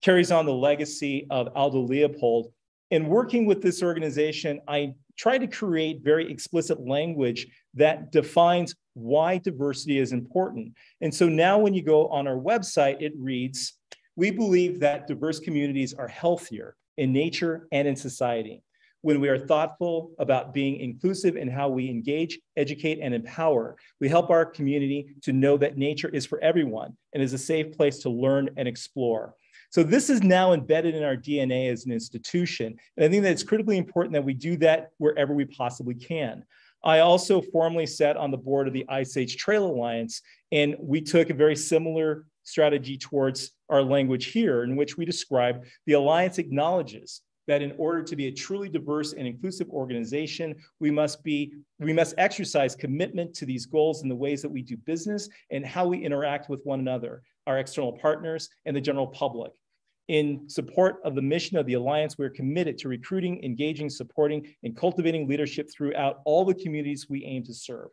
carries on the legacy of Aldo Leopold. In working with this organization, I try to create very explicit language that defines why diversity is important. And so now when you go on our website, it reads, we believe that diverse communities are healthier in nature and in society. When we are thoughtful about being inclusive in how we engage, educate, and empower, we help our community to know that nature is for everyone and is a safe place to learn and explore. So this is now embedded in our DNA as an institution. And I think that it's critically important that we do that wherever we possibly can. I also formally sat on the board of the Ice Age Trail Alliance, and we took a very similar strategy towards our language here, in which we describe the Alliance acknowledges that in order to be a truly diverse and inclusive organization, we must be we must exercise commitment to these goals in the ways that we do business and how we interact with one another, our external partners, and the general public. In support of the mission of the Alliance, we're committed to recruiting, engaging, supporting, and cultivating leadership throughout all the communities we aim to serve.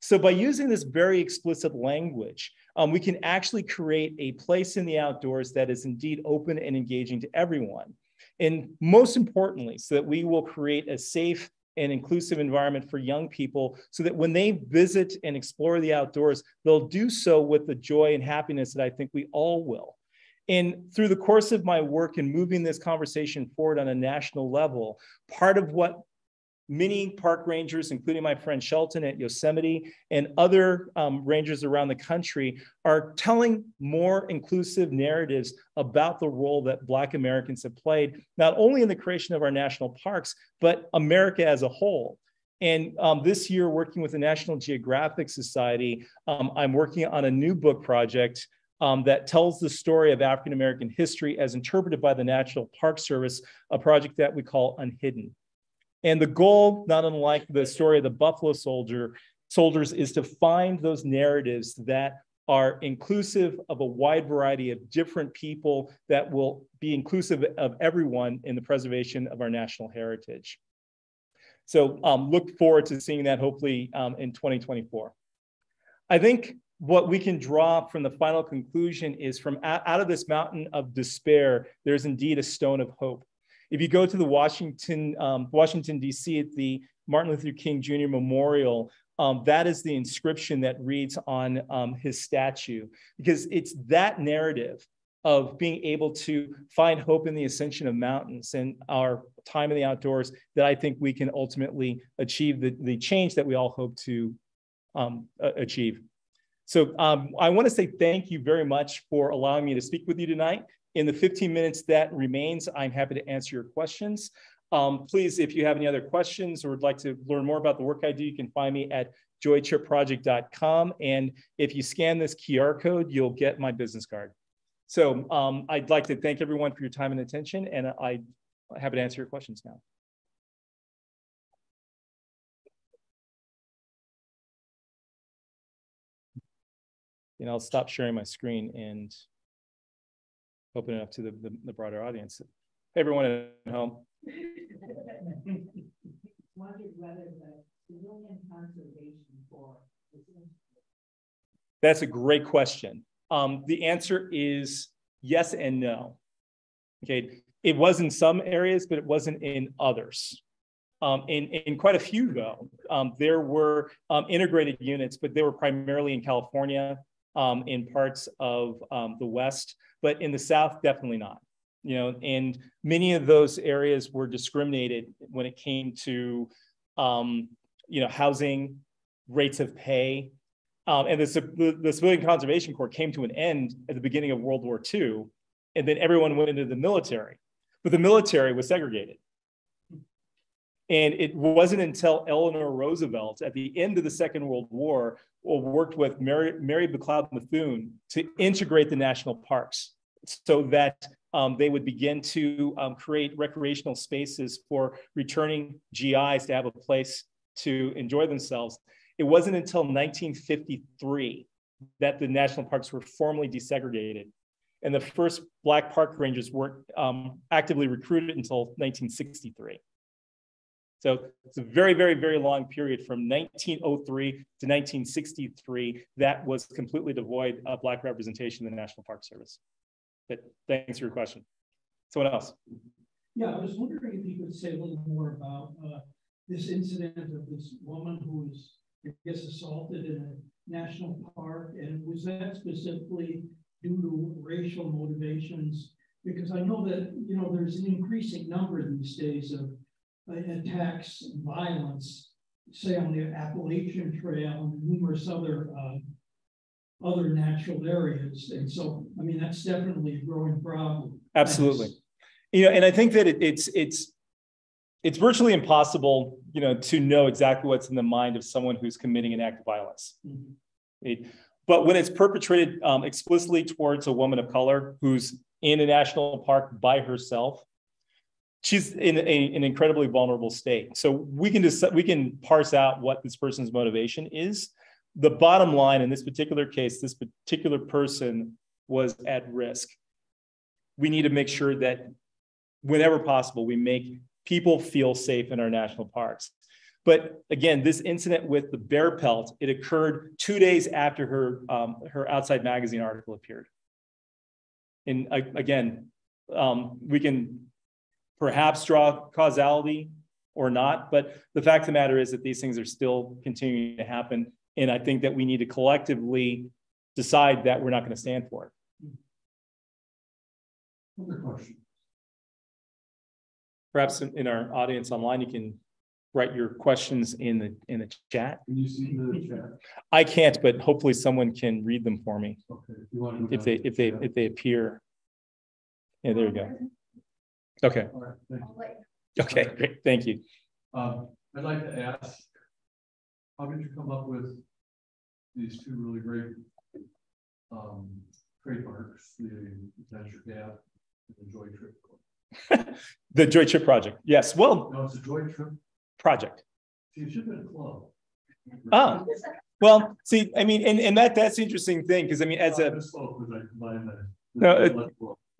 So by using this very explicit language, um, we can actually create a place in the outdoors that is indeed open and engaging to everyone. And most importantly, so that we will create a safe and inclusive environment for young people so that when they visit and explore the outdoors, they'll do so with the joy and happiness that I think we all will. And through the course of my work in moving this conversation forward on a national level, part of what many park rangers, including my friend Shelton at Yosemite and other um, rangers around the country, are telling more inclusive narratives about the role that Black Americans have played, not only in the creation of our national parks, but America as a whole. And um, this year, working with the National Geographic Society, um, I'm working on a new book project um, that tells the story of African American history as interpreted by the National Park Service, a project that we call Unhidden. And the goal, not unlike the story of the Buffalo Soldier, soldiers, is to find those narratives that are inclusive of a wide variety of different people that will be inclusive of everyone in the preservation of our national heritage. So um, look forward to seeing that hopefully um, in 2024. I think what we can draw from the final conclusion is from out of this mountain of despair, there's indeed a stone of hope. If you go to the Washington, um, Washington D.C. at the Martin Luther King Jr. Memorial, um, that is the inscription that reads on um, his statue, because it's that narrative of being able to find hope in the ascension of mountains and our time in the outdoors that I think we can ultimately achieve the, the change that we all hope to um, achieve. So um, I want to say thank you very much for allowing me to speak with you tonight. In the 15 minutes that remains, I'm happy to answer your questions. Um, please, if you have any other questions or would like to learn more about the work I do, you can find me at joytripproject.com. And if you scan this QR code, you'll get my business card. So um, I'd like to thank everyone for your time and attention, and I'm happy to answer your questions now. And I'll stop sharing my screen and open it up to the, the, the broader audience. Hey, everyone at home. *laughs* That's a great question. Um, the answer is yes and no. Okay, it was in some areas, but it wasn't in others. Um, in, in quite a few, though, um, there were um, integrated units, but they were primarily in California, um, in parts of um, the West, but in the South, definitely not. You know, and many of those areas were discriminated when it came to, um, you know, housing, rates of pay, um, and the, the, the, Civilian Conservation Corps came to an end at the beginning of World War II, and then everyone went into the military. But the military was segregated. And it wasn't until Eleanor Roosevelt at the end of the Second World War worked with Mary, Mary McLeod Bethune to integrate the national parks so that um, they would begin to um, create recreational spaces for returning GIs to have a place to enjoy themselves. It wasn't until 1953 that the national parks were formally desegregated. And the first Black park rangers weren't um, actively recruited until 1963. So it's a very, very, very long period from 1903 to 1963 that was completely devoid of Black representation in the National Park Service. But thanks for your question. Someone else? Yeah, I was wondering if you could say a little more about uh, this incident of this woman who was I guess, assaulted in a national park? And was that specifically due to racial motivations? Because I know that, you know, there's an increasing number these days of attacks and violence, say on the Appalachian Trail and numerous other uh, other natural areas. And so, I mean, that's definitely a growing problem. Absolutely. You know, and I think that it, it's it's it's virtually impossible, you know, to know exactly what's in the mind of someone who's committing an act of violence. Mm-hmm. But when it's perpetrated um, explicitly towards a woman of color who's in a national park by herself, she's in a, an incredibly vulnerable state. So we can just we can parse out what this person's motivation is. The bottom line in this particular case, this particular person was at risk. We need to make sure that whenever possible, we make people feel safe in our national parks. But again, this incident with the bear pelt, it occurred two days after her, um, her Outside Magazine article appeared. And uh, again, um, we can perhaps draw causality or not, but the fact of the matter is that these things are still continuing to happen. And I think that we need to collectively decide that we're not going to stand for it. Other questions? perhaps in our audience online, you can write your questions in the in the chat. Can you see the chat? I can't, but hopefully someone can read them for me. Okay. If, you want if they if they chat. if they appear. Yeah, there you go. Okay. All right. Okay, great. Thank you. Um, I'd like to ask, how did you come up with these two really great um, trademarks, the Adventure Gap and the Joy Trip *laughs* the Joy Trip Project. Yes. Well, no, it's a Joy Trip project. you should have been a club. Oh, well, see, I mean, and, and that that's the interesting thing because I mean, as a no, it,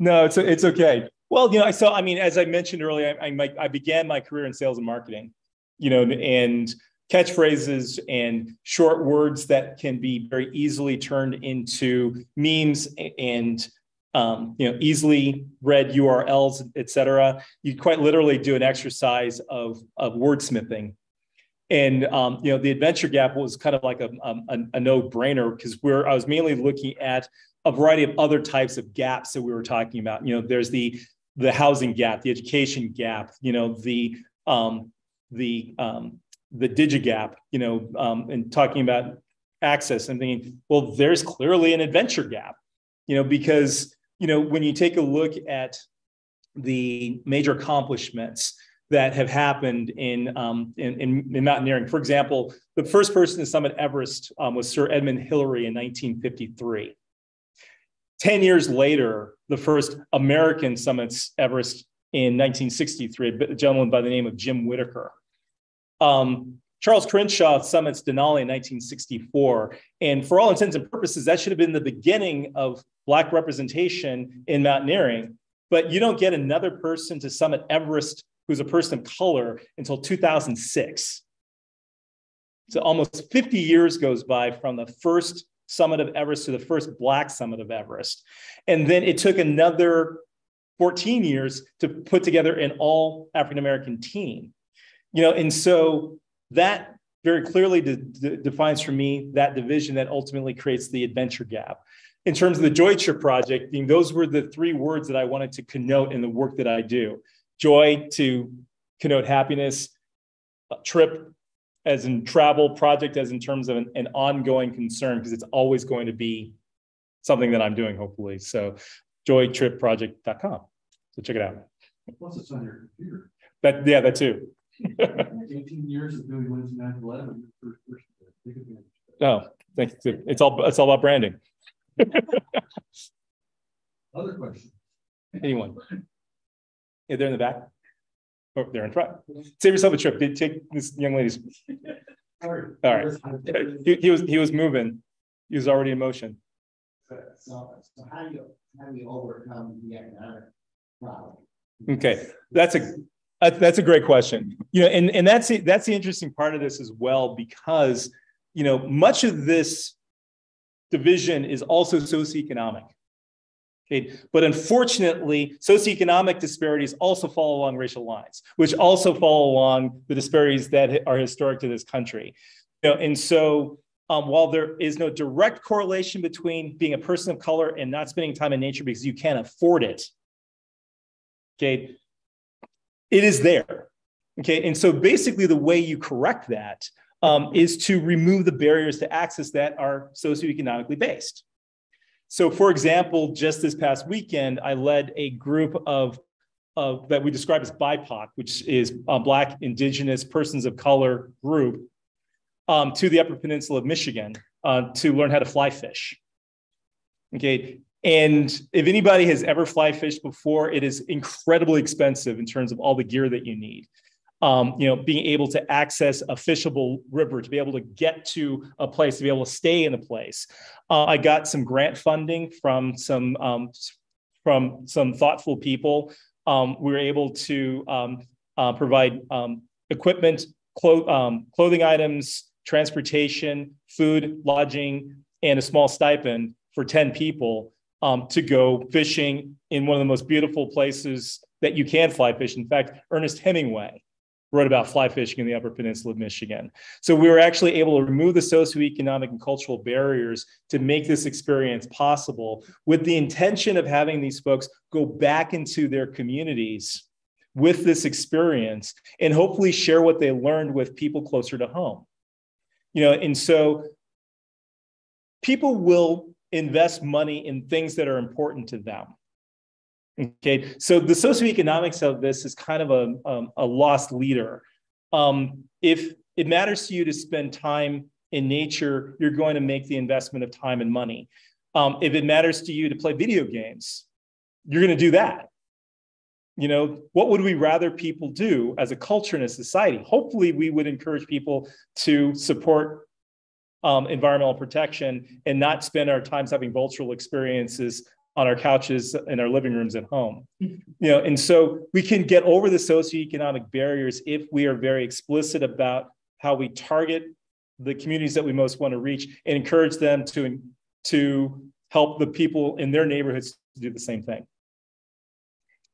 no, it's it's okay. Well, you know, I saw. I mean, as I mentioned earlier, I, I, I began my career in sales and marketing. You know, and catchphrases and short words that can be very easily turned into memes and um, you know, easily read URLs, et cetera. You quite literally do an exercise of, of wordsmithing. And, um, you know, the adventure gap was kind of like a, um, a, a no-brainer because we're, I was mainly looking at a variety of other types of gaps that we were talking about. You know, there's the, the housing gap, the education gap, you know, the, um, the, um, the digigap, you know, um, and talking about access and thinking, well, there's clearly an adventure gap, you know, because you know, when you take a look at the major accomplishments, that have happened in, um, in, in, in, mountaineering. For example, the first person to summit Everest um, was Sir Edmund Hillary in 1953. 10 years later, the first American summits Everest in 1963, a gentleman by the name of Jim Whittaker. Um, Charles Crenshaw summits Denali in 1964. And for all intents and purposes, that should have been the beginning of Black representation in mountaineering. But you don't get another person to summit Everest who's a person of color until 2006. So almost 50 years goes by from the first summit of Everest to the first Black summit of Everest. And then it took another 14 years to put together an all African American team. You know, and so that very clearly de- de- defines for me that division that ultimately creates the adventure gap. In terms of the Joy Trip project, I mean, those were the three words that I wanted to connote in the work that I do. Joy to connote happiness, trip as in travel, project as in terms of an, an ongoing concern, because it's always going to be something that I'm doing, hopefully. So joytripproject.com. So check it out. Plus, it's on your computer. That yeah, that too. *laughs* 18 years of doing Wednesday night 11. First person take advantage. Oh, thank you. It's all it's all about branding. *laughs* Other questions? Anyone? *laughs* Yeah, they're in the back. Oh, they're in front. Save yourself a trip. Take this young lady's. All right. He, he was he was moving. He was already in motion. So, so how do you how do you overcome the economic problem? Okay, that's a that's a great question. You know, and and that's the, that's the interesting part of this as well because you know much of this division is also socioeconomic. Okay, but unfortunately, socioeconomic disparities also fall along racial lines, which also fall along the disparities that are historic to this country. You know, and so um, while there is no direct correlation between being a person of color and not spending time in nature because you can't afford it, okay, it is there. Okay, and so basically the way you correct that um, is to remove the barriers to access that are socioeconomically based. So, for example, just this past weekend, I led a group of, of that we describe as BIPOC, which is a Black, Indigenous, Persons of Color group um, to the Upper Peninsula of Michigan uh, to learn how to fly fish. Okay. And if anybody has ever fly fished before, it is incredibly expensive in terms of all the gear that you need. Um, you know, being able to access a fishable river, to be able to get to a place, to be able to stay in a place. Uh, I got some grant funding from some um, from some thoughtful people. Um, we were able to um, uh, provide um, equipment, clo- um, clothing items, transportation, food, lodging, and a small stipend for 10 people to go fishing in one of the most beautiful places that you can fly fish. In fact, Ernest Hemingway wrote about fly fishing in the Upper Peninsula of Michigan. So we were actually able to remove the socioeconomic and cultural barriers to make this experience possible with the intention of having these folks go back into their communities with this experience and hopefully share what they learned with people closer to home. You know, and so people will invest money in things that are important to them. Okay, so the socioeconomics of this is kind of a, um, a loss leader. Um, if it matters to you to spend time in nature, you're going to make the investment of time and money. Um, if it matters to you to play video games, you're going to do that. You know, what would we rather people do as a culture and a society? Hopefully, we would encourage people to support um, environmental protection and not spend our times having vultural experiences on our couches in our living rooms at home. Mm-hmm. You know, and so we can get over the socioeconomic barriers if we are very explicit about how we target the communities that we most want to reach and encourage them to, to help the people in their neighborhoods to do the same thing.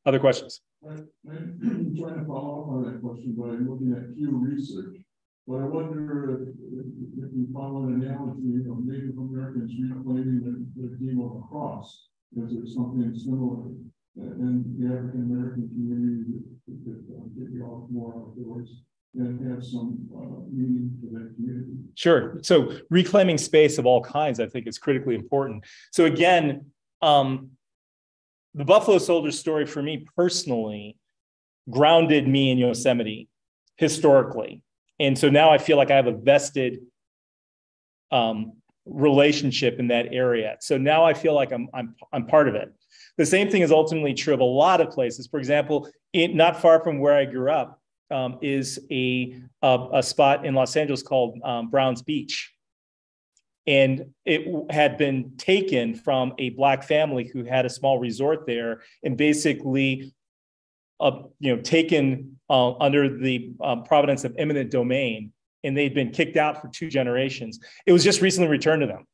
Other questions? I'm *clears throat* trying to follow up on that question by looking at Pew Research. But I wonder if, if you follow an analogy of Native Americans reclaiming the, the Demo of the cross, is there something similar in the African American community that, that uh, get you off more outdoors? and have some uh, meaning to that community. Sure. So reclaiming space of all kinds, I think, is critically important. So again, um, the Buffalo Soldier story for me personally grounded me in Yosemite historically. And so now I feel like I have a vested um, relationship in that area. So now I feel like I'm, I'm, I'm part of it. The same thing is ultimately true of a lot of places. For example, in, not far from where I grew up um, is a, a, a, spot in Los Angeles called um, Bruce's Beach. And it had been taken from a Black family who had a small resort there and basically uh, you know, taken uh, under the um, providence of eminent domain, and they'd been kicked out for two generations. It was just recently returned to them.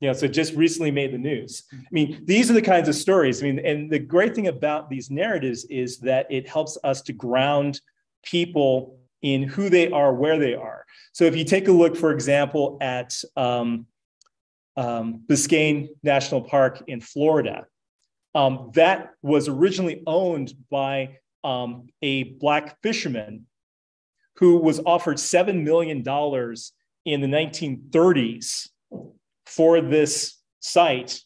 You know, so just recently made the news. I mean, these are the kinds of stories. I mean, and the great thing about these narratives is that it helps us to ground people in who they are, where they are. So if you take a look, for example, at um, um, Biscayne National Park in Florida, um, that was originally owned by um, a black fisherman who was offered $7 million in the 1930s for this site,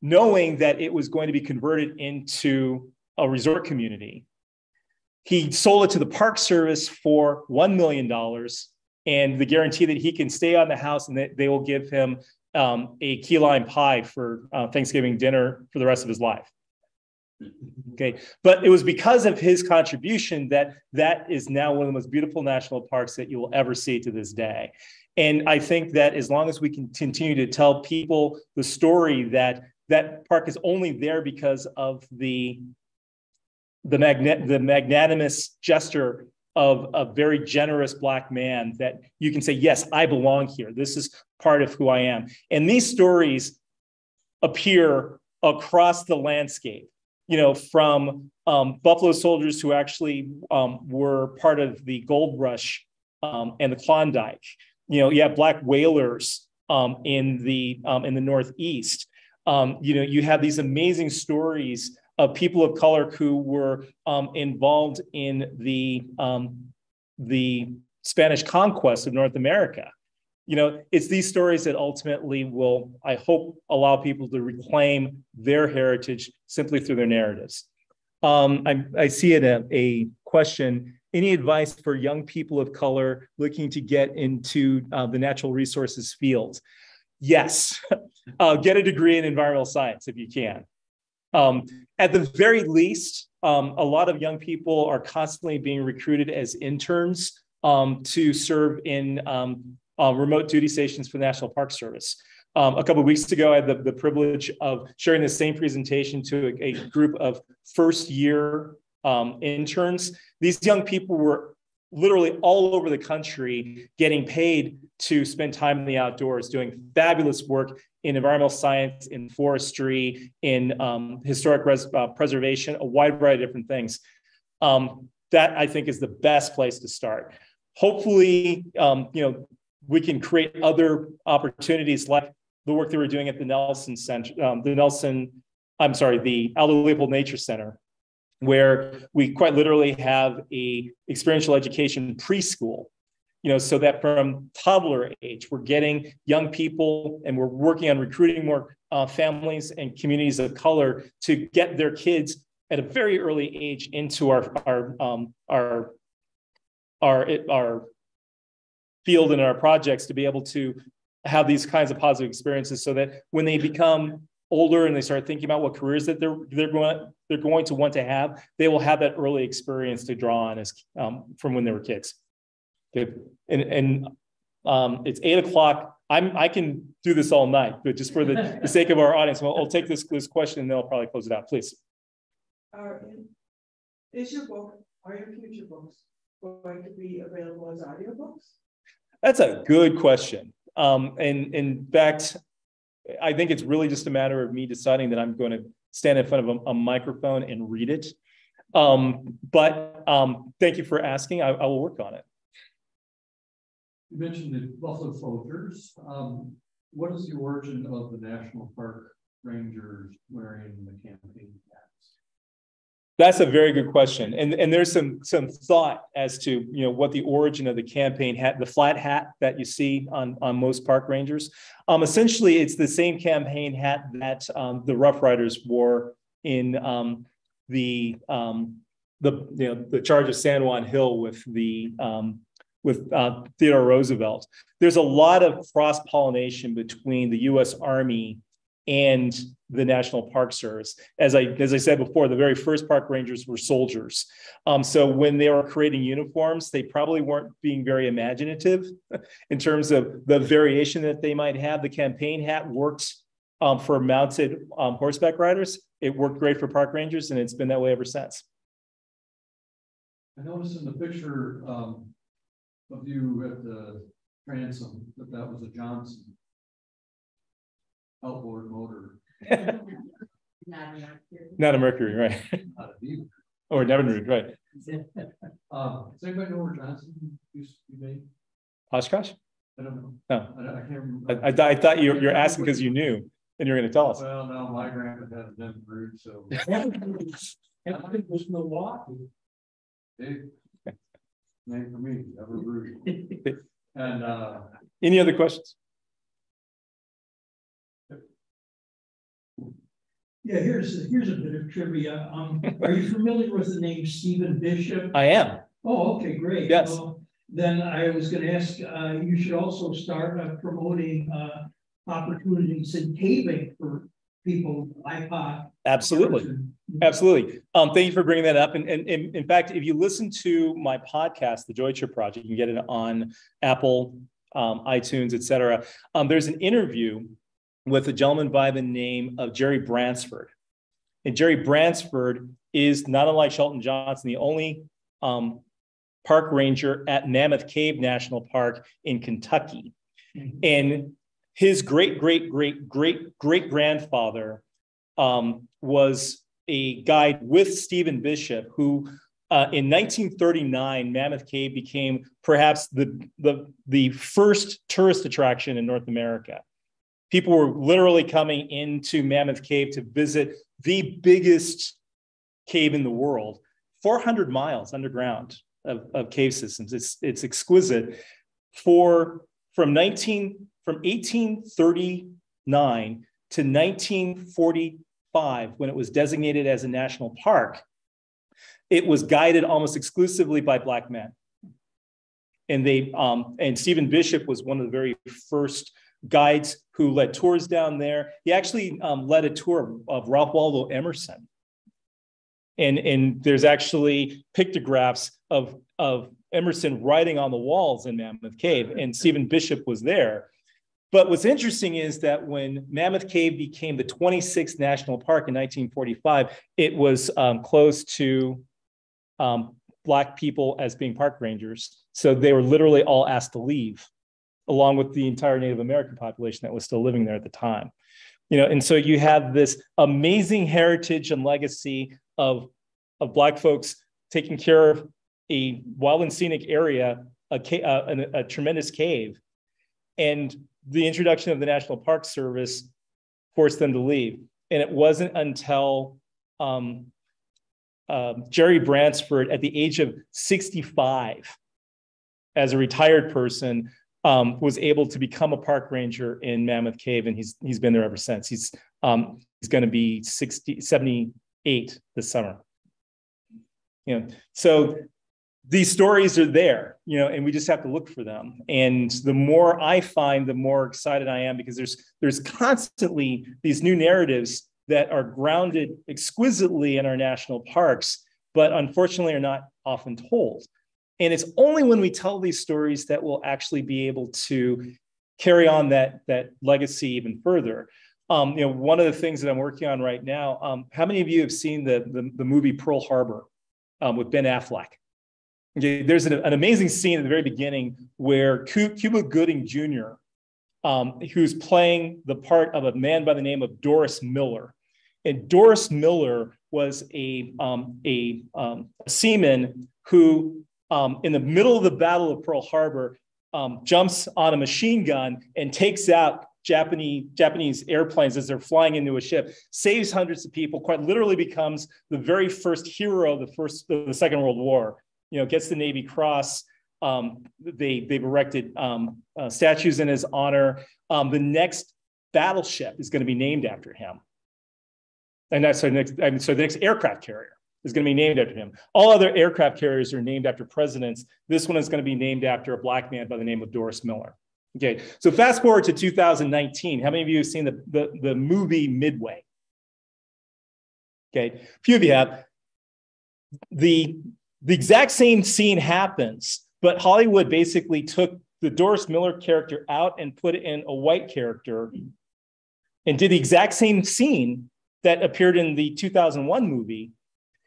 knowing that it was going to be converted into a resort community. He sold it to the Park Service for $1 million and the guarantee that he can stay on the house and that they will give him um, a key lime pie for uh, Thanksgiving dinner for the rest of his life. Okay, but it was because of his contribution that that is now one of the most beautiful national parks that you will ever see to this day. And I think that as long as we can continue to tell people the story that that park is only there because of the the, magnet, the magnanimous gesture of a very generous black man that you can say, yes, I belong here. This is part of who I am. And these stories appear across the landscape, you know, from um, Buffalo soldiers who actually um, were part of the gold rush um, and the Klondike. You know, you have black whalers um, in the um, in the Northeast. Um, you know, you have these amazing stories of people of color who were involved in the the Spanish conquest of North America. You know, it's these stories that ultimately will, I hope, allow people to reclaim their heritage simply through their narratives. Um, I, I, see it a, a, question. Any advice for young people of color looking to get into uh, the natural resources field? Yes, *laughs* uh, get a degree in environmental science if you can. Um, at the very least, um, a lot of young people are constantly being recruited as interns um, to serve in um, uh, remote duty stations for the National Park Service. Um, a couple of weeks ago, I had the, the privilege of sharing the same presentation to a, a group of first year um, interns. These young people were literally all over the country getting paid to spend time in the outdoors, doing fabulous work in environmental science, in forestry, in um, historic res- uh, preservation, a wide variety of different things. Um, that I think is the best place to start. Hopefully, um, you know, we can create other opportunities like the work that we're doing at the Nelson Center, um, the Nelson, I'm sorry, the Aldo Leopold Nature Center, where we quite literally have a experiential education preschool you know, so that from toddler age, we're getting young people and we're working on recruiting more uh, families and communities of color to get their kids at a very early age into our our um, our our our field and our projects to be able to have these kinds of positive experiences so that when they become older and they start thinking about what careers that they're they're going they're going to want to have they will have that early experience to draw on as um, from when they were kids Okay. And, and um, it's eight o'clock. I'm, I can do this all night, but just for the, the sake of our audience, I'll, I'll, take this, this question and then I'll probably close it out, please. Uh, is your book or your future books going to be available as audiobooks? That's a good question. Um, and in fact, I think it's really just a matter of me deciding that I'm going to stand in front of a, a microphone and read it. Um, but um, thank you for asking. I, I will work on it. You mentioned the Buffalo Soldiers. Um, what is the origin of the National Park Rangers wearing the campaign? That's a very good question, and and there's some some thought as to you know what the origin of the campaign hat, the flat hat that you see on on most park rangers. Um, essentially, it's the same campaign hat that um, the Rough Riders wore in um, the um, the you know the charge of San Juan Hill with the um, with uh, Theodore Roosevelt. There's a lot of cross pollination between the U.S. Army and the National Park Service. As I as I said before, the very first park rangers were soldiers. Um, so when they were creating uniforms, they probably weren't being very imaginative *laughs* in terms of the variation that they might have. The campaign hat worked um, for mounted um, horseback riders. It worked great for park rangers, and it's been that way ever since. I noticed in the picture um, of you at the transom that that was a Johnson outboard motor. *laughs* Not a Mercury, right? Not a Beaver. or never knew, right? *laughs* Um, does anybody know where Johnson used to be made? Oshkosh? I don't know. No. I, I can't remember. I, th- I thought you, you're asking because you knew and you're going to tell us. Well, no, my grandpa had a Evinrude, so. *laughs* it was Milwaukee. Hey, Name for me, Evinrude. And, uh, Any other questions? Yeah, here's, here's a bit of trivia. Um, are you familiar with the name Stephen Bishop? I am. Oh, okay, great. Yes. Well, Then I was gonna ask, uh, you should also start uh, promoting, uh, opportunities in caving for people, IPOC. Absolutely. Absolutely. Um, thank you for bringing that up. And, and, and in fact, if you listen to my podcast, The Joy Trip Project, you can get it on Apple, um, iTunes, et cetera. Um, there's an interview with a gentleman by the name of Jerry Bransford. And Jerry Bransford is not unlike Shelton Johnson, the only um, park ranger at Mammoth Cave National Park in Kentucky. And his great, great, great, great, great grandfather um, was a guide with Stephen Bishop, who uh, in 1939, Mammoth Cave became perhaps the, the, the first tourist attraction in North America. People were literally coming into Mammoth Cave to visit the biggest cave in the world, 400 miles underground of, of cave systems. It's, it's exquisite. For from 19 from 1839 to 1945, when it was designated as a national park, it was guided almost exclusively by black men. And they um, and Stephen Bishop was one of the very first guides who led tours down there. He actually um, led a tour of Ralph Waldo Emerson. And, and there's actually pictographs of, of Emerson writing on the walls in Mammoth Cave, and Stephen Bishop was there. But what's interesting is that when Mammoth Cave became the 26th national park in 1945, it was um, close to um, Black people as being park rangers. So they were literally all asked to leave, along with the entire Native American population that was still living there at the time. You know, and so you have this amazing heritage and legacy of, of Black folks taking care of a wild and scenic area, a, ca- uh, a, a tremendous cave. And the introduction of the National Park Service forced them to leave. And it wasn't until um, uh, Jerry Bransford, at the age of 65, as a retired person, um, was able to become a park ranger in Mammoth Cave, and he's he's been there ever since. He's um, he's going to be 60, 78 this summer. You know, so these stories are there, you know, and we just have to look for them. And the more I find, the more excited I am because there's there's constantly these new narratives that are grounded exquisitely in our national parks, but unfortunately are not often told. And it's only when we tell these stories that we'll actually be able to carry on that, that legacy even further. Um, you know, one of the things that I'm working on right now, um, how many of you have seen the, the, the movie Pearl Harbor um, with Ben Affleck? Okay, there's an, an, amazing scene at the very beginning where Cuba Gooding Jr., um, who's playing the part of a man by the name of Doris Miller. And Doris Miller was a, um, a, um, a seaman who, um, in the middle of the Battle of Pearl Harbor, um, jumps on a machine gun and takes out Japanese, Japanese airplanes as they're flying into a ship, saves hundreds of people, quite literally becomes the very first hero of the first, the Second World War. You know, gets the Navy Cross. Um, they they've erected um, uh, statues in his honor. Um, the next battleship is going to be named after him, and that's the next. I mean, so the next aircraft carrier is going to be named after him. All other aircraft carriers are named after presidents. This one is going to be named after a black man by the name of Doris Miller. Okay, so fast forward to 2019. How many of you have seen the, the, the movie Midway? Okay, a few of you have. The, the exact same scene happens, but Hollywood basically took the Doris Miller character out and put in a white character and did the exact same scene that appeared in the 2001 movie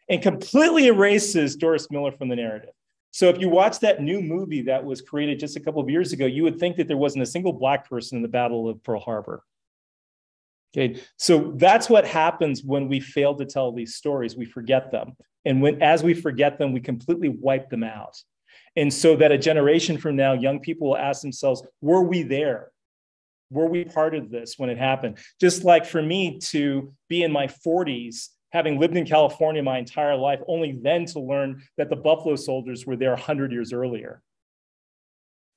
and completely erases Doris Miller from the narrative. So if you watch that new movie that was created just a couple of years ago, you would think that there wasn't a single black person in the Battle of Pearl Harbor. Okay, so that's what happens when we fail to tell these stories. We forget them. And when as we forget them, we completely wipe them out. And so that a generation from now, young people will ask themselves, were we there? Were we part of this when it happened? Just like for me to be in my 40s, having lived in California my entire life, only then to learn that the Buffalo soldiers were there 100 years earlier.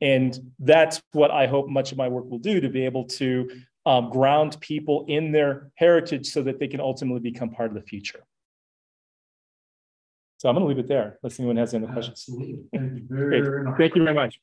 And that's what I hope much of my work will do to be able to um, ground people in their heritage so that they can ultimately become part of the future. So I'm going to leave it there unless anyone has any questions. Absolutely. Thank you very, very much. Thank you very much.